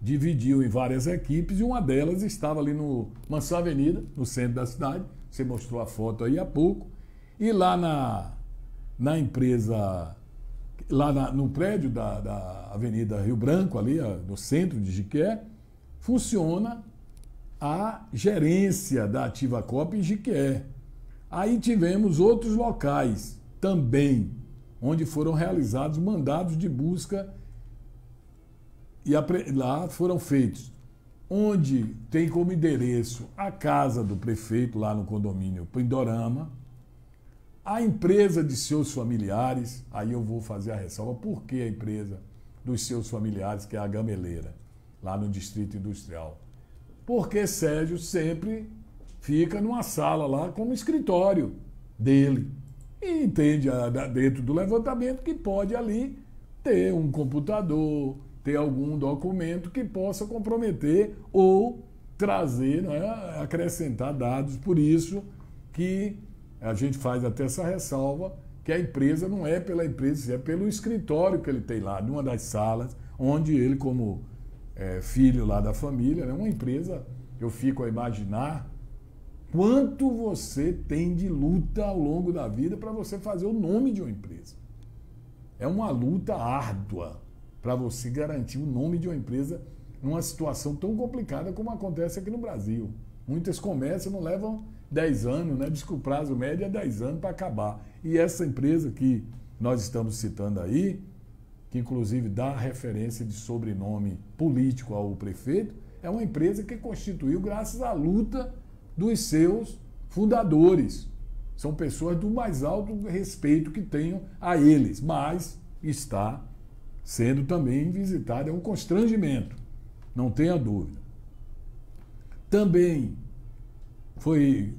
dividiu em várias equipes e uma delas estava ali no Mansão Avenida, no centro da cidade. Você mostrou a foto aí há pouco. E lá na, na empresa lá na, no prédio da, da, Avenida Rio Branco, ali no centro de Jiqué, funciona a gerência da Ativa Cop em Jiqué. Aí tivemos outros locais também, onde foram realizados mandados de busca e lá foram feitos. Onde tem como endereço a casa do prefeito, lá no condomínio Pindorama, a empresa de seus familiares, aí eu vou fazer a ressalva, por que a empresa dos seus familiares, que é a Gameleira, lá no Distrito Industrial? Porque Sérgio sempre fica numa sala lá como escritório dele. E entende dentro do levantamento que pode ali ter um computador, ter algum documento que possa comprometer ou trazer, né, acrescentar dados. Por isso que a gente faz até essa ressalva que a empresa não é pela empresa, é pelo escritório que ele tem lá, numa das salas, onde ele, como é, filho lá da família, é né, uma empresa, eu fico a imaginar quanto você tem de luta ao longo da vida para você fazer o nome de uma empresa. É uma luta árdua para você garantir o nome de uma empresa numa situação tão complicada como acontece aqui no Brasil. Muitas comércios não levam 10 anos, né? Diz que o prazo médio é 10 anos para acabar. E essa empresa que nós estamos citando aí, que inclusive dá referência de sobrenome político ao prefeito, é uma empresa que constituiu graças à luta dos seus fundadores. São pessoas do mais alto respeito que tenho a eles, mas está sendo também visitada, é um constrangimento, não tenha dúvida. Também foi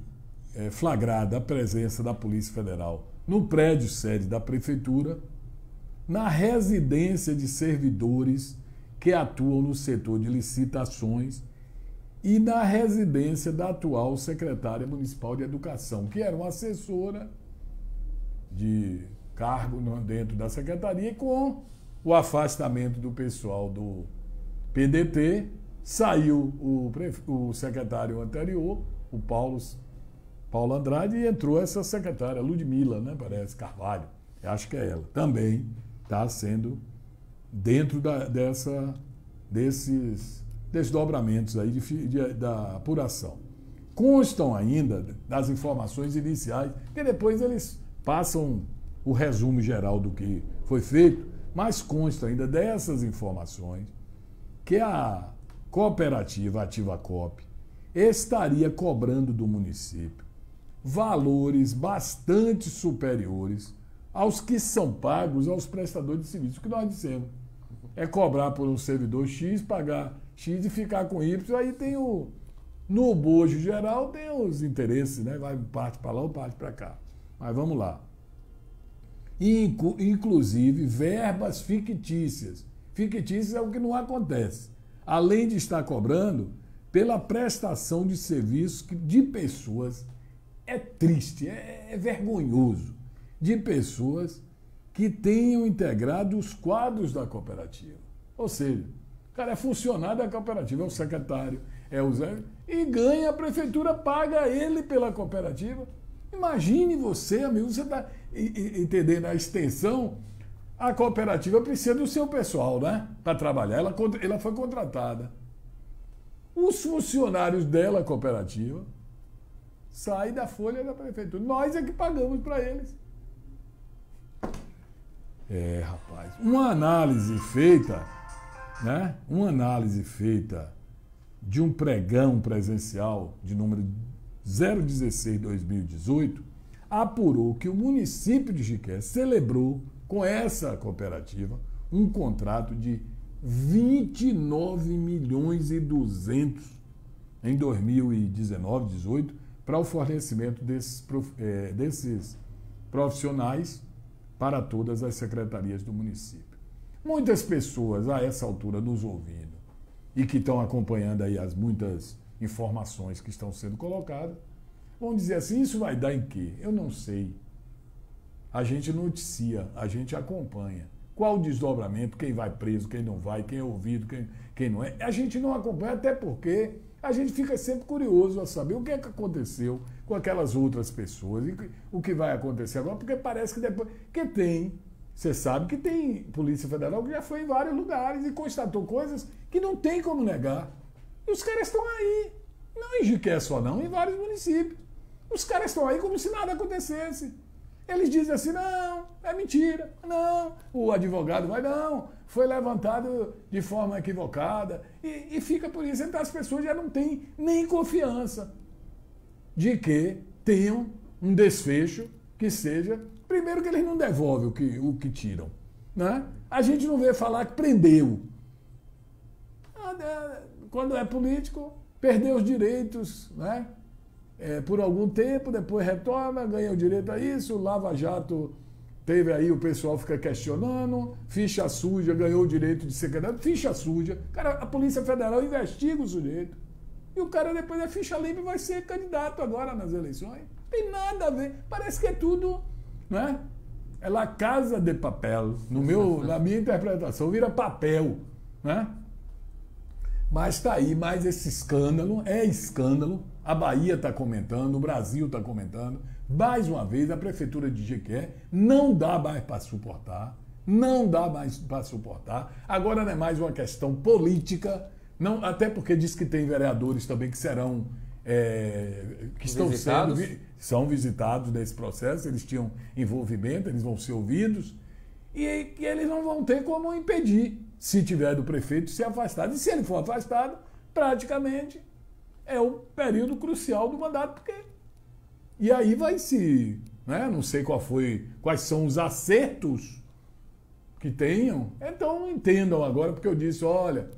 é, flagrada a presença da Polícia Federal no prédio sede da Prefeitura, na residência de servidores que atuam no setor de licitações e na residência da atual secretária municipal de Educação, que era uma assessora de cargo dentro da secretaria, e com o afastamento do pessoal do PDT, saiu o, o secretário anterior, o Paulo Paulo Andrade e entrou essa secretária, Ludmila, né, parece, Carvalho, acho que é ela, também está sendo dentro da, dessa, desses desdobramentos aí de, de, da apuração. Constam ainda das informações iniciais, que depois eles passam o resumo geral do que foi feito, mas consta ainda dessas informações que a cooperativa Ativa Cop estaria cobrando do município valores bastante superiores aos que são pagos aos prestadores de serviço. Que nós dissemos é cobrar por um servidor X, pagar X e ficar com Y. Aí tem o. No bojo geral tem os interesses, né? Vai parte para lá ou parte para cá. Mas vamos lá. Inclusive verbas fictícias. Fictícias é o que não acontece. Além de estar cobrando pela prestação de serviços de pessoas é triste, é, é vergonhoso de pessoas que tenham integrado os quadros da cooperativa. Ou seja, o cara é funcionário da cooperativa, é o secretário, é o Zé, e ganha, a prefeitura paga ele pela cooperativa. Imagine você, amigo, você está entendendo a extensão. A cooperativa precisa do seu pessoal, né? Para trabalhar. Ela, ela foi contratada. Os funcionários dela, cooperativa, sai da folha da prefeitura. Nós é que pagamos para eles. É, rapaz. Uma análise feita, né? Uma análise feita de um pregão presencial de número 016-2018 apurou que o município de Jiqué celebrou com essa cooperativa um contrato de 29 milhões e 200 em 2019, 18, para o fornecimento desses, eh, desses profissionais para todas as secretarias do município. Muitas pessoas a essa altura nos ouvindo e que estão acompanhando aí as muitas informações que estão sendo colocadas, vão dizer assim, isso vai dar em quê? Eu não sei. A gente noticia, a gente acompanha. Qual o desdobramento, quem vai preso, quem não vai, quem é ouvido, quem, quem não é. A gente não acompanha, até porque a gente fica sempre curioso a saber o que é que aconteceu com aquelas outras pessoas e o que vai acontecer agora, porque parece que depois. Que tem, você sabe que tem Polícia Federal que já foi em vários lugares e constatou coisas que não tem como negar. E os caras estão aí. Não em Jiqué só, não, em vários municípios. Os caras estão aí como se nada acontecesse. Eles dizem assim, não, é mentira, não. O advogado vai, não, foi levantado de forma equivocada. E, e fica por isso. Então as pessoas já não têm nem confiança de que tenham um desfecho que seja. Primeiro que eles não devolvem o que, o que tiram. Né? A gente não vê falar que prendeu. Ah, é, Quando é político, perdeu os direitos, né? É, por algum tempo, depois retorna, ganha o direito a isso, Lava Jato teve aí, o pessoal fica questionando, ficha suja, ganhou o direito de ser candidato, ficha suja. Cara, a Polícia Federal investiga o sujeito. E o cara depois da ficha limpa vai ser candidato agora nas eleições. Tem nada a ver. Parece que é tudo, né? É la casa de papel. No meu, na minha interpretação, vira papel, né? Mas está aí mais esse escândalo, é escândalo. A Bahia está comentando, o Brasil está comentando. Mais uma vez, a Prefeitura de Jequié não dá mais para suportar. Não dá mais para suportar. Agora não é mais uma questão política, não, até porque diz que tem vereadores também que serão. é, que estão Visitados? sendo são visitados nesse processo, eles tinham envolvimento, eles vão ser ouvidos, e que eles não vão ter como impedir, se tiver do prefeito, se afastado. E se ele for afastado, praticamente é o período crucial do mandato, porque. E aí vai se. Né? Não sei qual foi, quais são os acertos que tenham. Então entendam agora, porque eu disse, olha,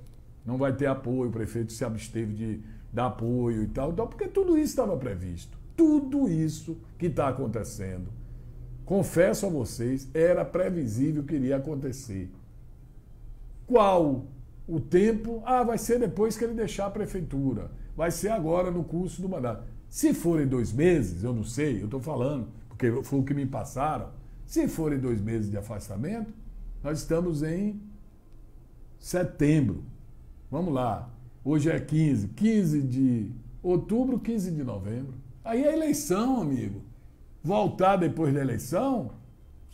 não vai ter apoio, o prefeito se absteve de dar apoio e tal, então, porque tudo isso estava previsto. Tudo isso que está acontecendo, confesso a vocês, era previsível que iria acontecer. Qual o tempo? Ah, vai ser depois que ele deixar a prefeitura. Vai ser agora no curso do mandato. Se forem dois meses, eu não sei, eu estou falando, porque foi o que me passaram. Se forem dois meses de afastamento, nós estamos em setembro. Vamos lá. Hoje é 15. 15 de outubro, 15 de novembro. Aí é eleição, amigo. Voltar depois da eleição,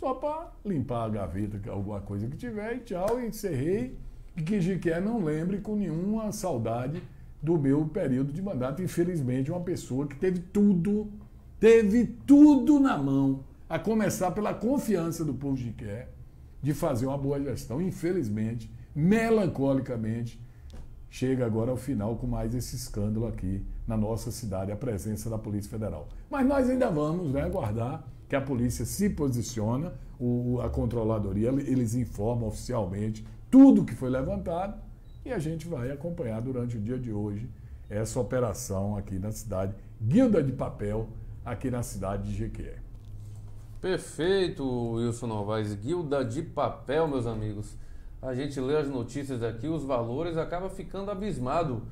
só para limpar a gaveta, alguma coisa que tiver, e tchau, e encerrei. E que Jiqué não lembre com nenhuma saudade do meu período de mandato. Infelizmente, uma pessoa que teve tudo, teve tudo na mão, a começar pela confiança do povo de Jiqué, de fazer uma boa gestão. Infelizmente, melancolicamente, chega agora ao final com mais esse escândalo aqui na nossa cidade, a presença da Polícia Federal. Mas nós ainda vamos né, aguardar que a polícia se posiciona, o, a controladoria, eles informam oficialmente tudo que foi levantado e a gente vai acompanhar durante o dia de hoje essa operação aqui na cidade, Guilda de Papel, aqui na cidade de Jequié. Perfeito, Wilson Novaes. Guilda de papel, meus amigos. A gente lê as notícias aqui, os valores, acaba ficando abismado,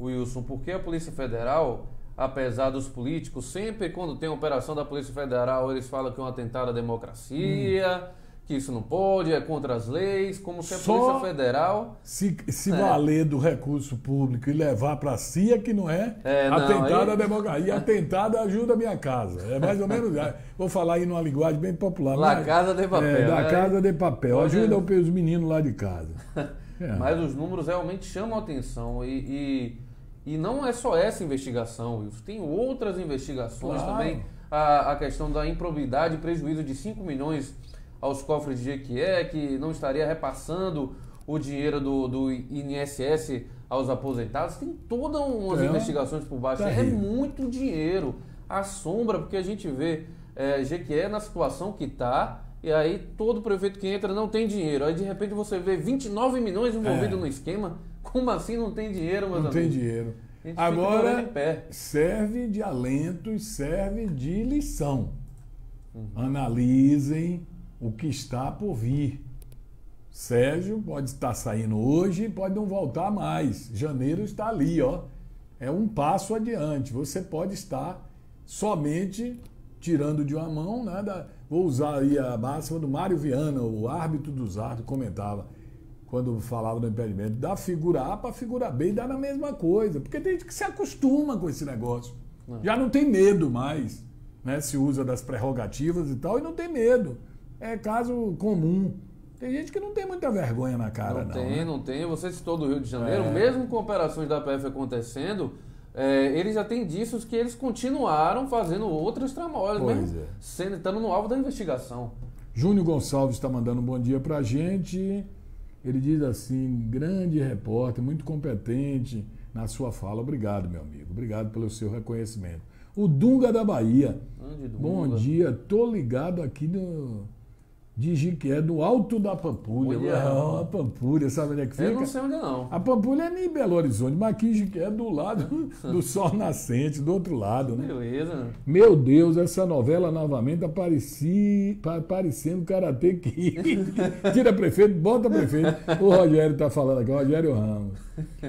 Wilson, porque a Polícia Federal, apesar dos políticos, sempre quando tem operação da Polícia Federal, eles falam que é um atentado à democracia, que isso não pode, é contra as leis, como se a Só Polícia Federal. Se, se É. valer do recurso público e levar para si é que não é, É, não, atentado aí- à democracia. E atentado ajuda a minha casa. É mais ou menos. Vou falar aí numa linguagem bem popular. La mas- Casa de Papel, É, da né? Casa de Papel. Ajuda os meninos lá de casa. É. Mas os números realmente chamam a atenção e, e, e não é só essa investigação, Wilson. Tem outras investigações Claro. também. A, a questão da improbidade e prejuízo de 5 milhões aos cofres de Jequié, que não estaria repassando o dinheiro do, do INSS aos aposentados. Tem todas umas É. investigações por baixo. É Terrível. muito dinheiro. Assombra, porque a gente vê é, Jequié na situação que está E aí todo prefeito que entra não tem dinheiro. Aí de repente você vê 29 milhões envolvidos É. no esquema. Como assim não tem dinheiro, meus Não amigos? tem dinheiro. Agora, serve de alento e serve de lição. Uhum. Analisem o que está por vir. Sérgio pode estar saindo hoje e pode não voltar mais. Janeiro está ali, ó. É um passo adiante. Você pode estar somente tirando de uma mão, né? da- vou usar aí a máxima do Mário Viana, o árbitro dos árbitros, comentava quando falava do impedimento, da figura A para a figura B e dá na mesma coisa. Porque tem gente que se acostuma com esse negócio. Já não tem medo mais. Né? Se usa das prerrogativas e tal, e não tem medo. É caso comum. Tem gente que não tem muita vergonha na cara, Não, não. tem, né? não tem. Você citou do Rio de Janeiro, É. mesmo com operações da PF acontecendo, é, eles já têm indícios que eles continuaram fazendo outros tramóias, mesmo é. sendo, estando no alvo da investigação. Júnior Gonçalves está mandando um bom dia pra gente. Ele diz assim: grande repórter, muito competente na sua fala. Obrigado, meu amigo. Obrigado pelo seu reconhecimento. O Dunga da Bahia. Dunga. Bom dia, tô ligado aqui no. De Jiqué, do Alto da Pampulha. Olha. Ah, a Pampulha, sabe onde é que fica? Eu não sei onde é não. A Pampulha é em Belo Horizonte, mas aqui Jiqué é do lado do sol nascente, do outro lado, né? Beleza. Meu Deus, essa novela novamente apareci, pa- parecendo Karate Kid. Tira prefeito, bota prefeito. O Rogério está falando aqui, o Rogério Ramos.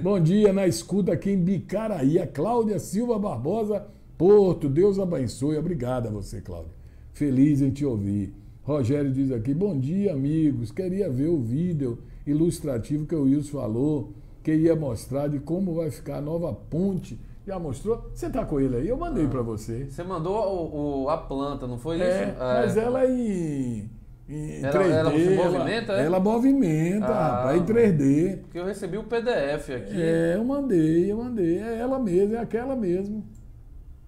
Bom dia, na escuta aqui em Bicaraí, a Cláudia Silva Barbosa, Porto. Deus abençoe. Obrigado a você, Cláudia. Feliz em te ouvir. Rogério diz aqui, bom dia, amigos. Queria ver o vídeo ilustrativo que o Wilson falou, que ia mostrar de como vai ficar a nova ponte. Já mostrou? Você tá com ele aí? Eu mandei para você. Você mandou o, o- a planta, não foi É, isso? mas ela em, em Ela- 3D. ela se movimenta, ela, é? ela movimenta, Ah. rapaz, em 3D. Porque eu recebi o PDF aqui. É, eu mandei, eu mandei. É ela mesma, é aquela mesmo.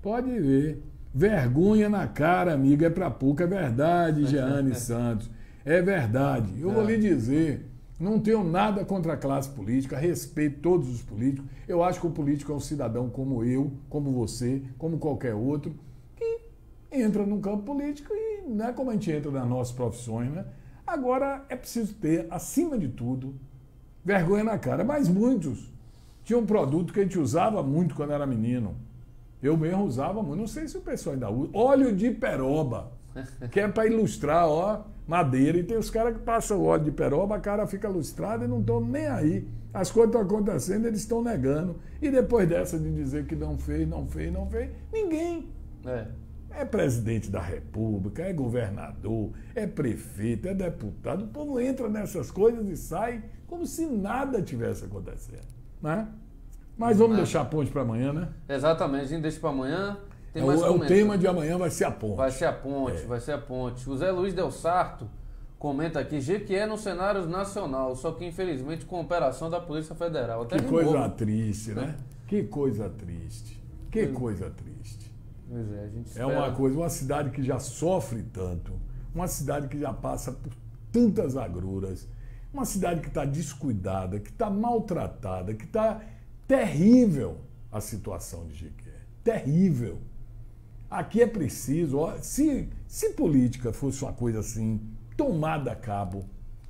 Pode ver. Vergonha na cara, amigo, é pra pouco. É verdade, Jeane Santos. É verdade. Eu vou lhe dizer, não tenho nada contra a classe política, respeito todos os políticos. Eu acho que o político é um cidadão como eu, como você, como qualquer outro, que entra no campo político e não é como a gente entra nas nossas profissões, né? Agora é preciso ter, acima de tudo, vergonha na cara. Mas muitos tinha um produto que a gente usava muito quando era menino. Eu mesmo usava muito, não sei se o pessoal ainda usa. Óleo de peroba, que é para ilustrar, ó, madeira. E tem os caras que passam óleo de peroba, a cara fica lustrada e não estão nem aí. As coisas estão acontecendo, eles estão negando. E depois dessa de dizer que não fez, não fez, não fez, ninguém. É. É presidente da república, é governador, é prefeito, é deputado. O povo entra nessas coisas e sai como se nada tivesse acontecendo. Né? Mas vamos deixar a ponte para amanhã, né? Exatamente, a gente deixa para amanhã. Tem É mais o, é o tema de amanhã vai ser a ponte. Vai ser a ponte, É. vai ser a ponte. O Zé Luiz Del Sarto comenta aqui, Jequié no cenário nacional, só que infelizmente com operação da Polícia Federal. Até Que coisa triste, né? Que coisa triste. Que coisa triste. Pois é, a gente É espera. uma coisa, uma cidade que já sofre tanto, uma cidade que já passa por tantas agruras, uma cidade que está descuidada, que está maltratada, que está terrível a situação de Jequié. Terrível. Aqui é preciso, ó, se, se política fosse uma coisa assim, tomada a cabo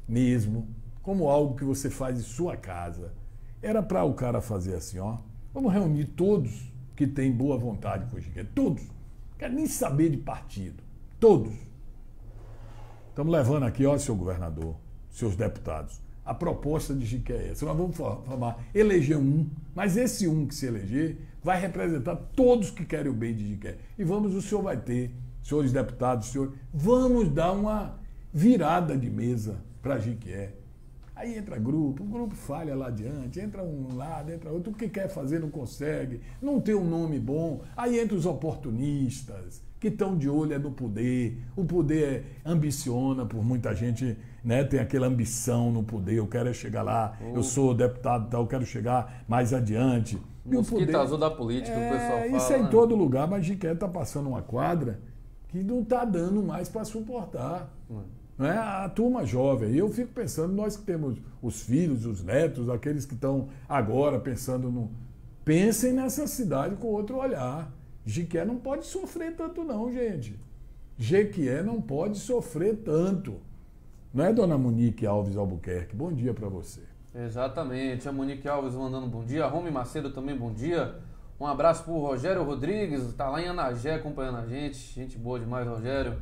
mesmo, como algo que você faz em sua casa, era para o cara fazer assim, ó. Vamos reunir todos que têm boa vontade com o Jequié. Todos. Não quero nem saber de partido. Todos. Estamos levando aqui, ó, seu governador, seus deputados, a proposta de Jiqué é essa. Nós vamos for- formar, eleger um, mas esse um que se eleger vai representar todos que querem o bem de Jiqué. E vamos, o senhor vai ter, senhores deputados, senhor, vamos dar uma virada de mesa para Jiqué. Aí entra grupo, o grupo falha lá adiante, entra um lado, entra outro, o que quer fazer não consegue, não tem um nome bom. Aí entra os oportunistas, que estão de olho é no poder. O poder ambiciona, por muita gente né, tem aquela ambição no poder, eu quero é chegar lá, eu sou deputado, tal, eu quero chegar mais adiante. E o poder- azul da política, o pessoal é, fala. isso é em né? todo lugar, mas Jiqué está passando uma quadra que não está dando mais para suportar. Não é? A turma jovem. E eu fico pensando, nós que temos os filhos, os netos, aqueles que estão agora pensando no. Pensem nessa cidade com outro olhar. Jiqué não pode sofrer tanto, não, gente. Jequié não pode sofrer tanto. Não é, dona Monique Alves Albuquerque? Bom dia para você. Exatamente. A Monique Alves mandando bom dia. A Rome Macedo também bom dia. Um abraço pro Rogério Rodrigues, tá lá em Anagé acompanhando a gente. Gente boa demais, Rogério.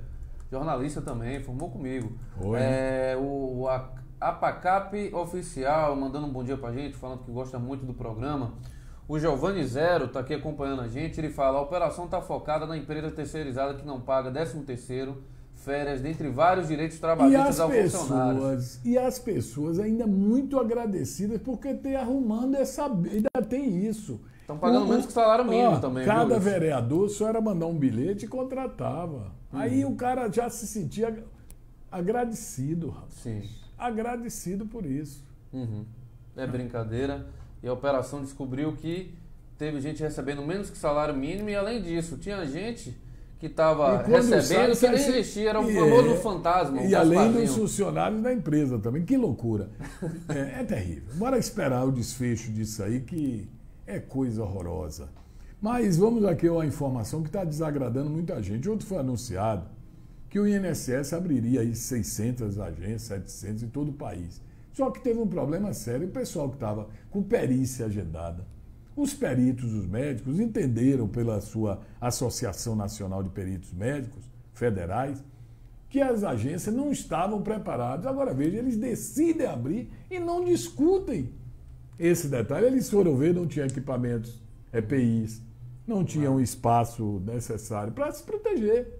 Jornalista também, formou comigo. Oi. É, o, A- Apacap Oficial mandando um bom dia pra gente, falando que gosta muito do programa. O Giovanni Zero tá aqui acompanhando a gente. Ele fala: a operação tá focada na empresa terceirizada que não paga 13 terceiro, férias, dentre vários direitos trabalhistas as ao funcionário. pessoas, e as pessoas ainda muito agradecidas porque tem arrumando essa. Ainda tem isso. Estão pagando O- menos que salário mínimo ó, também, Cada viu, vereador só era mandar um bilhete e contratava. Aí Uhum. o cara já se sentia agradecido, rapaz. Sim. Agradecido por isso. Uhum. É brincadeira. E a operação descobriu que teve gente recebendo menos que salário mínimo e além disso, tinha gente que estava recebendo que nem existia, era e famoso é- fantasma. o E além dos funcionários da empresa também. Que loucura. É, é terrível. Bora esperar o desfecho disso aí, que é coisa horrorosa. Mas vamos aqui a uma informação que está desagradando muita gente. Ontem foi anunciado que o INSS abriria aí 600 agências, 700 em todo o país. Só que teve um problema sério. O pessoal que estava com perícia agendada, os peritos, os médicos, entenderam pela sua Associação Nacional de Peritos Médicos Federais que as agências não estavam preparadas. Agora veja, eles decidem abrir e não discutem esse detalhe. Eles foram ver, não tinha equipamentos EPIs, não tinham espaço necessário para se proteger.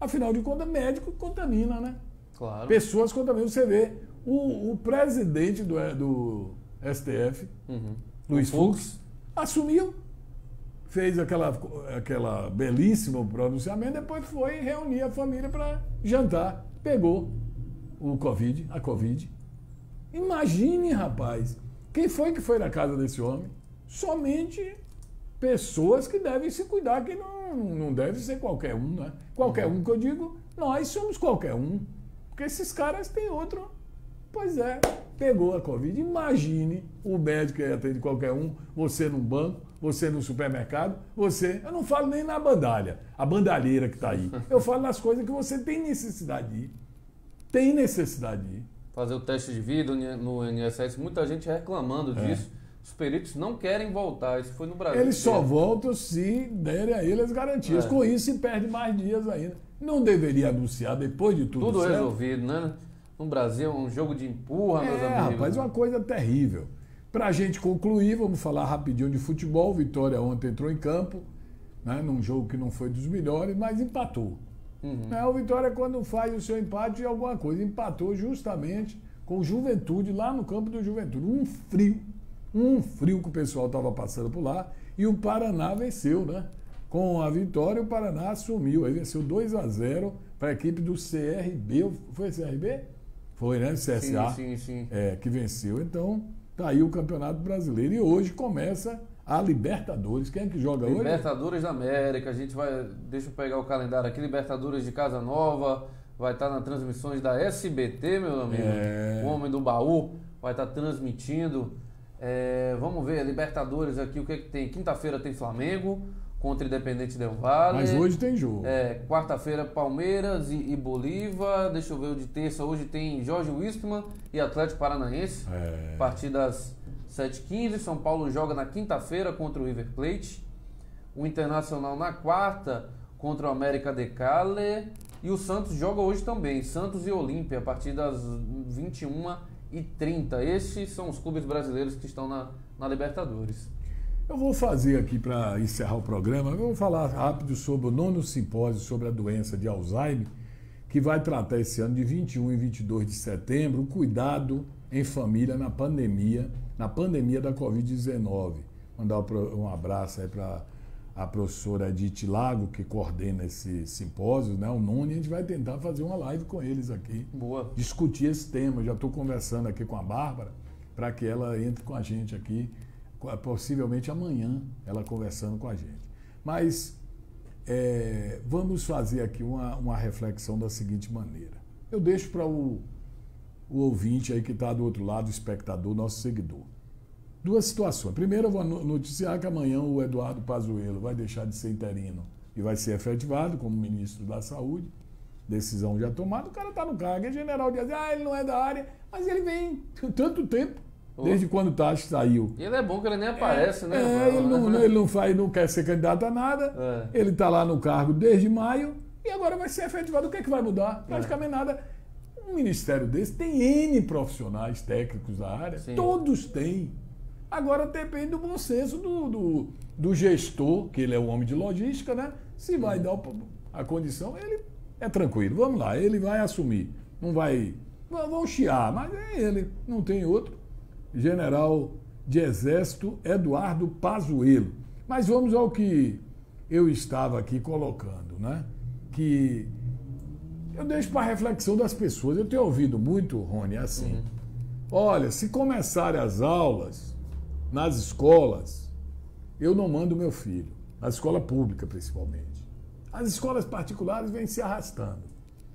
Afinal de contas, médico contamina, né? Claro. Pessoas contaminam. Você vê, o, o presidente do, do STF, Uhum. Luiz Fux. Fux, assumiu, fez aquela, aquela belíssimo pronunciamento, depois foi reunir a família para jantar. Pegou o Covid, a Covid. Imagine, rapaz, quem foi que foi na casa desse homem? Somente pessoas que devem se cuidar, que não, não deve ser qualquer um, né? Qualquer um que eu digo, nós somos qualquer um. Porque esses caras têm outro. Pois é, pegou a Covid. Imagine o médico que atende qualquer um, você num banco, você no supermercado, você. Eu não falo nem na bandalha, a bandalheira que está aí. Eu falo nas coisas que você tem necessidade de ir. Tem necessidade de ir. Fazer o teste de vida no INSS, muita gente reclamando É. disso. Os peritos não querem voltar. Isso foi no Brasil. Eles só voltam se derem a ele as garantias. É. Com isso, se perde mais dias ainda. Não deveria anunciar depois de tudo, Tudo certo? resolvido, né? No Brasil é um jogo de empurra, meus É, amigos. rapaz, uma coisa terrível. Para a gente concluir, vamos falar rapidinho de futebol. Vitória ontem entrou em campo, né, num jogo que não foi dos melhores, mas empatou. Uhum. Né, o Vitória, quando faz o seu empate de alguma coisa, empatou justamente com o Juventude, lá no campo do Juventude. Um frio, um frio que o pessoal estava passando por lá. E o Paraná venceu, né? Com a vitória, o Paraná assumiu. Aí venceu 2 a 0 para a equipe do CRB. Foi CRB? Foi, né? CSA. Sim, sim, sim. É, que venceu. Então, tá aí o Campeonato Brasileiro. E hoje começa a Libertadores. Quem é que joga hoje? Libertadores da América, a gente vai. Deixa eu pegar o calendário aqui. Libertadores de Casa Nova, vai estar nas transmissões da SBT, meu amigo. É. O Homem do Baú vai estar transmitindo. É, vamos ver, Libertadores aqui, o que, que tem? Quinta-feira tem Flamengo contra Independente Del Valle. Mas hoje tem jogo. É, quarta-feira Palmeiras e, e Bolívar. Deixa eu ver o de terça. Hoje tem Jorge Wisterman e Atlético Paranaense. É. A partir das 7h15. São Paulo joga na quinta-feira contra o River Plate. O Internacional na quarta contra o América de Cali. E o Santos joga hoje também. Santos e Olímpia a partir das 21h30. Esses são os clubes brasileiros que estão na, na Libertadores. Eu vou fazer aqui para encerrar o programa, eu vou falar rápido sobre o nono simpósio sobre a doença de Alzheimer, que vai tratar esse ano de 21 e 22 de setembro, o cuidado em família na pandemia, na pandemia da Covid-19. Mandar um abraço aí para a professora Edith Lago, que coordena esse simpósio, né, o nono, e a gente vai tentar fazer uma live com eles aqui. Boa. Discutir esse tema. Eu já estou conversando aqui com a Bárbara para que ela entre com a gente aqui possivelmente amanhã ela conversando com a gente. Mas é, vamos fazer aqui uma, uma, reflexão da seguinte maneira. Eu deixo para o, o ouvinte aí que está do outro lado, o espectador, nosso seguidor. Duas situações. Primeiro, eu vou noticiar que amanhã o Eduardo Pazuello vai deixar de ser interino e vai ser efetivado como ministro da Saúde. decisão já tomada, o cara está no cargo. É general diz, ah, ele não é da área, mas ele vem tanto tempo. Desde quando o Tati saiu. Ele é bom que ele nem aparece, é, né? É, ele, não, ele não faz, não quer ser candidato a nada. É. Ele está lá no cargo desde maio e agora vai ser efetivado. O que é que vai mudar? Praticamente nada. Um ministério desse tem N profissionais técnicos da área. Sim. Todos têm. Agora depende do bom senso do, do, do, gestor, que ele é o homem de logística, né? Se vai dar a condição, ele é tranquilo. Vamos lá, ele vai assumir. Não vai. Vão chiar, mas é ele, não tem outro general de exército Eduardo Pazuello. Mas vamos ao que eu estava aqui colocando, né? Que eu deixo para reflexão das pessoas. Eu tenho ouvido muito, Rony, assim. Uhum. Olha, se começarem as aulas nas escolas, eu não mando meu filho. Na escola pública, principalmente. As escolas particulares vêm se arrastando.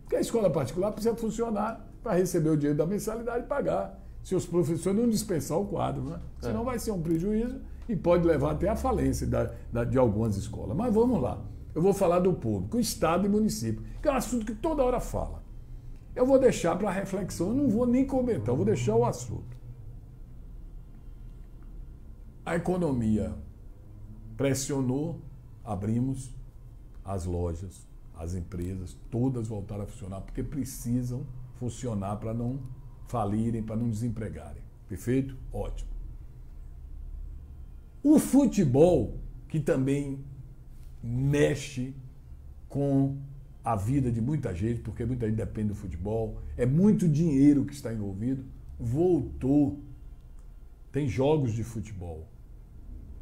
Porque a escola particular precisa funcionar para receber o dinheiro da mensalidade e pagar se os professores não dispensar o quadro, né? É. Senão vai ser um prejuízo e pode levar até a falência da, da, de algumas escolas. Mas vamos lá. Eu vou falar do público, Estado e município, que é um assunto que toda hora fala. Eu vou deixar para reflexão, eu não vou nem comentar, eu vou deixar o assunto. A economia pressionou, abrimos as lojas, as empresas, todas voltaram a funcionar, porque precisam funcionar para não falirem, para não desempregarem. Perfeito? Ótimo. O futebol, que também mexe com a vida de muita gente, porque muita gente depende do futebol, é muito dinheiro que está envolvido, voltou. Tem jogos de futebol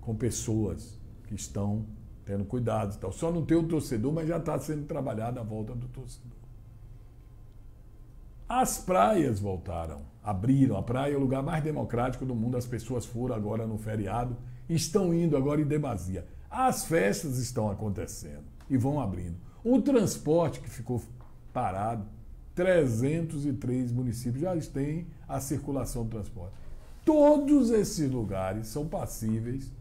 com pessoas que estão tendo cuidado e tal. Só não tem o torcedor, mas já está sendo trabalhado a volta do torcedor. As praias voltaram, abriram. A praia é o lugar mais democrático do mundo. As pessoas foram agora no feriado, estão indo agora em demasia. As festas estão acontecendo e vão abrindo. O transporte que ficou parado, 303 municípios já têm a circulação do transporte. Todos esses lugares são passíveis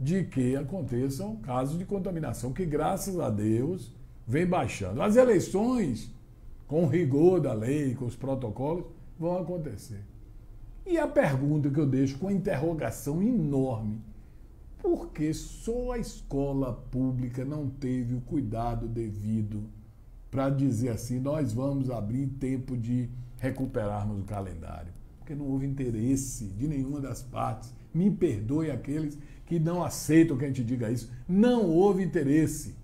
de que aconteçam casos de contaminação, que graças a Deus vem baixando. As eleições com o rigor da lei, com os protocolos, vão acontecer. E a pergunta que eu deixo com a interrogação enorme: por que só a escola pública não teve o cuidado devido para dizer assim, nós vamos abrir tempo de recuperarmos o calendário? Porque não houve interesse de nenhuma das partes. Me perdoe aqueles que não aceitam que a gente diga isso. Não houve interesse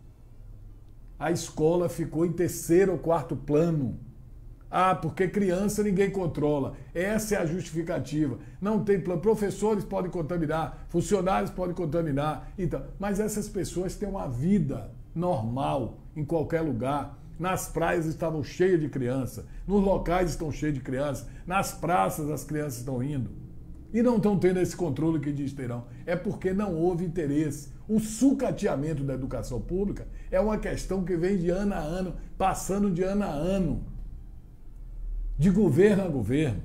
a escola ficou em terceiro ou quarto plano. Ah, porque criança ninguém controla. Essa é a justificativa. Não tem plano. Professores podem contaminar, funcionários podem contaminar. Então, mas essas pessoas têm uma vida normal em qualquer lugar. Nas praias estavam cheias de criança, nos locais estão cheios de crianças, nas praças as crianças estão indo. E não estão tendo esse controle que diz terão. É porque não houve interesse. O sucateamento da educação pública é uma questão que vem de ano a ano, passando de ano a ano, de governo a governo.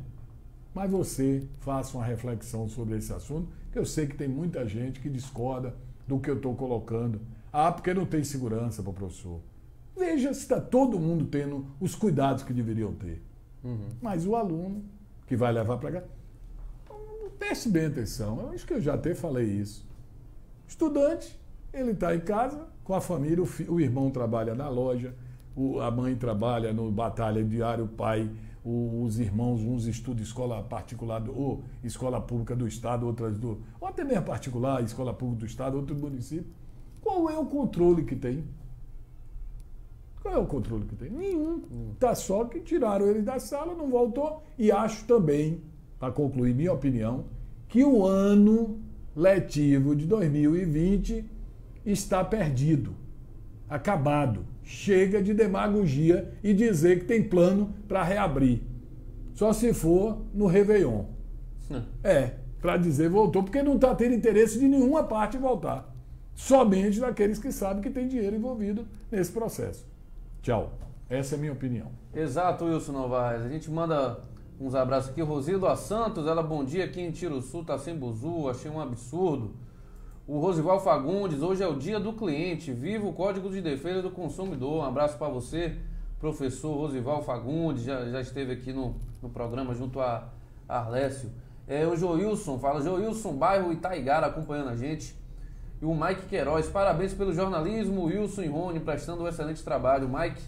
Mas você faça uma reflexão sobre esse assunto, que eu sei que tem muita gente que discorda do que eu estou colocando. Ah, porque não tem segurança para o professor. Veja se está todo mundo tendo os cuidados que deveriam ter. Uhum. Mas o aluno que vai levar para cá. Preste bem atenção. Eu acho que eu já até falei isso. Estudante, ele está em casa com a família, o, o, irmão trabalha na loja, o, a mãe trabalha no batalha diário, o pai, o, os irmãos, uns estudam escola particular ou escola pública do Estado, outras do. ou até mesmo particular, escola pública do Estado, outro município. Qual é o controle que tem? Qual é o controle que tem? Nenhum. Está só que tiraram ele da sala, não voltou. E acho também, para concluir minha opinião, que o ano letivo de 2020 está perdido, acabado. Chega de demagogia e dizer que tem plano para reabrir. Só se for no Réveillon. Hum. É, para dizer voltou, porque não está tendo interesse de nenhuma parte voltar. Somente daqueles que sabem que tem dinheiro envolvido nesse processo. Tchau. Essa é a minha opinião. Exato, Wilson Novaes. A gente manda uns abraços aqui. Rosildo Santos, ela bom dia aqui em Tiro Sul, tá sem buzu, achei um absurdo. O Rosival Fagundes, hoje é o dia do cliente. Viva o Código de Defesa do Consumidor. Um abraço para você. professor Rosival Fagundes, já, já esteve aqui no, no programa junto a Arlécio. É, o Joilson, fala Joilson, bairro Itaigara, acompanhando a gente. E o Mike Queiroz, parabéns pelo jornalismo, Wilson e Rony prestando um excelente trabalho. Mike,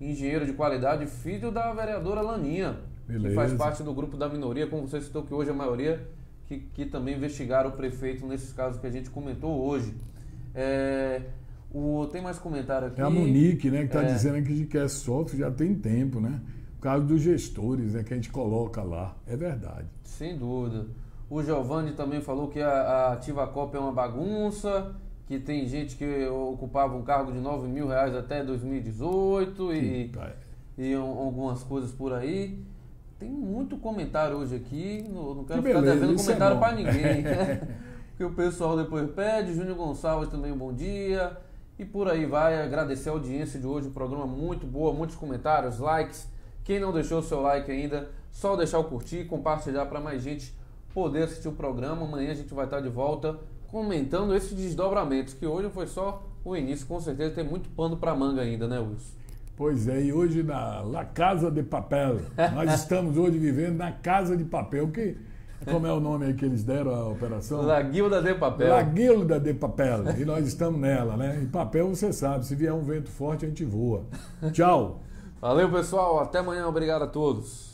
engenheiro de qualidade, filho da vereadora Laninha, Beleza. que faz parte do grupo da minoria, como você citou que hoje a maioria, que, que também investigaram o prefeito nesses casos que a gente comentou hoje. É, o, tem mais comentário aqui. É a Monique, né, que está É. dizendo que quer sócio já tem tempo, né? O caso dos gestores, né, que a gente coloca lá. É verdade. Sem dúvida. O Giovanni também falou que a, a Ativa Copa é uma bagunça, que tem gente que ocupava um cargo de 9 mil reais até 2018 e, e um- algumas coisas por aí. Tem muito comentário hoje aqui, não, não quero Que ficar beleza, devendo é comentário bom. para ninguém. que o pessoal depois pede. Júnior Gonçalves também, bom dia. E por aí vai, agradecer a audiência de hoje, um programa muito boa, muitos comentários, likes. Quem não deixou o seu like ainda, só deixar o curtir, compartilhar para mais gente poder assistir o programa. Amanhã a gente vai estar de volta comentando esses desdobramentos, que hoje foi só o início, com certeza tem muito pano para manga ainda, né, Wilson? Pois é, e hoje na La Casa de Papel. Nós estamos hoje vivendo na Casa de Papel, que como é o nome aí que eles deram à operação? La Guilda de Papel. La Guilda de Papel. E nós estamos nela, né? E papel você sabe, se vier um vento forte a gente voa. Tchau. Valeu, pessoal. Até amanhã. Obrigado a todos.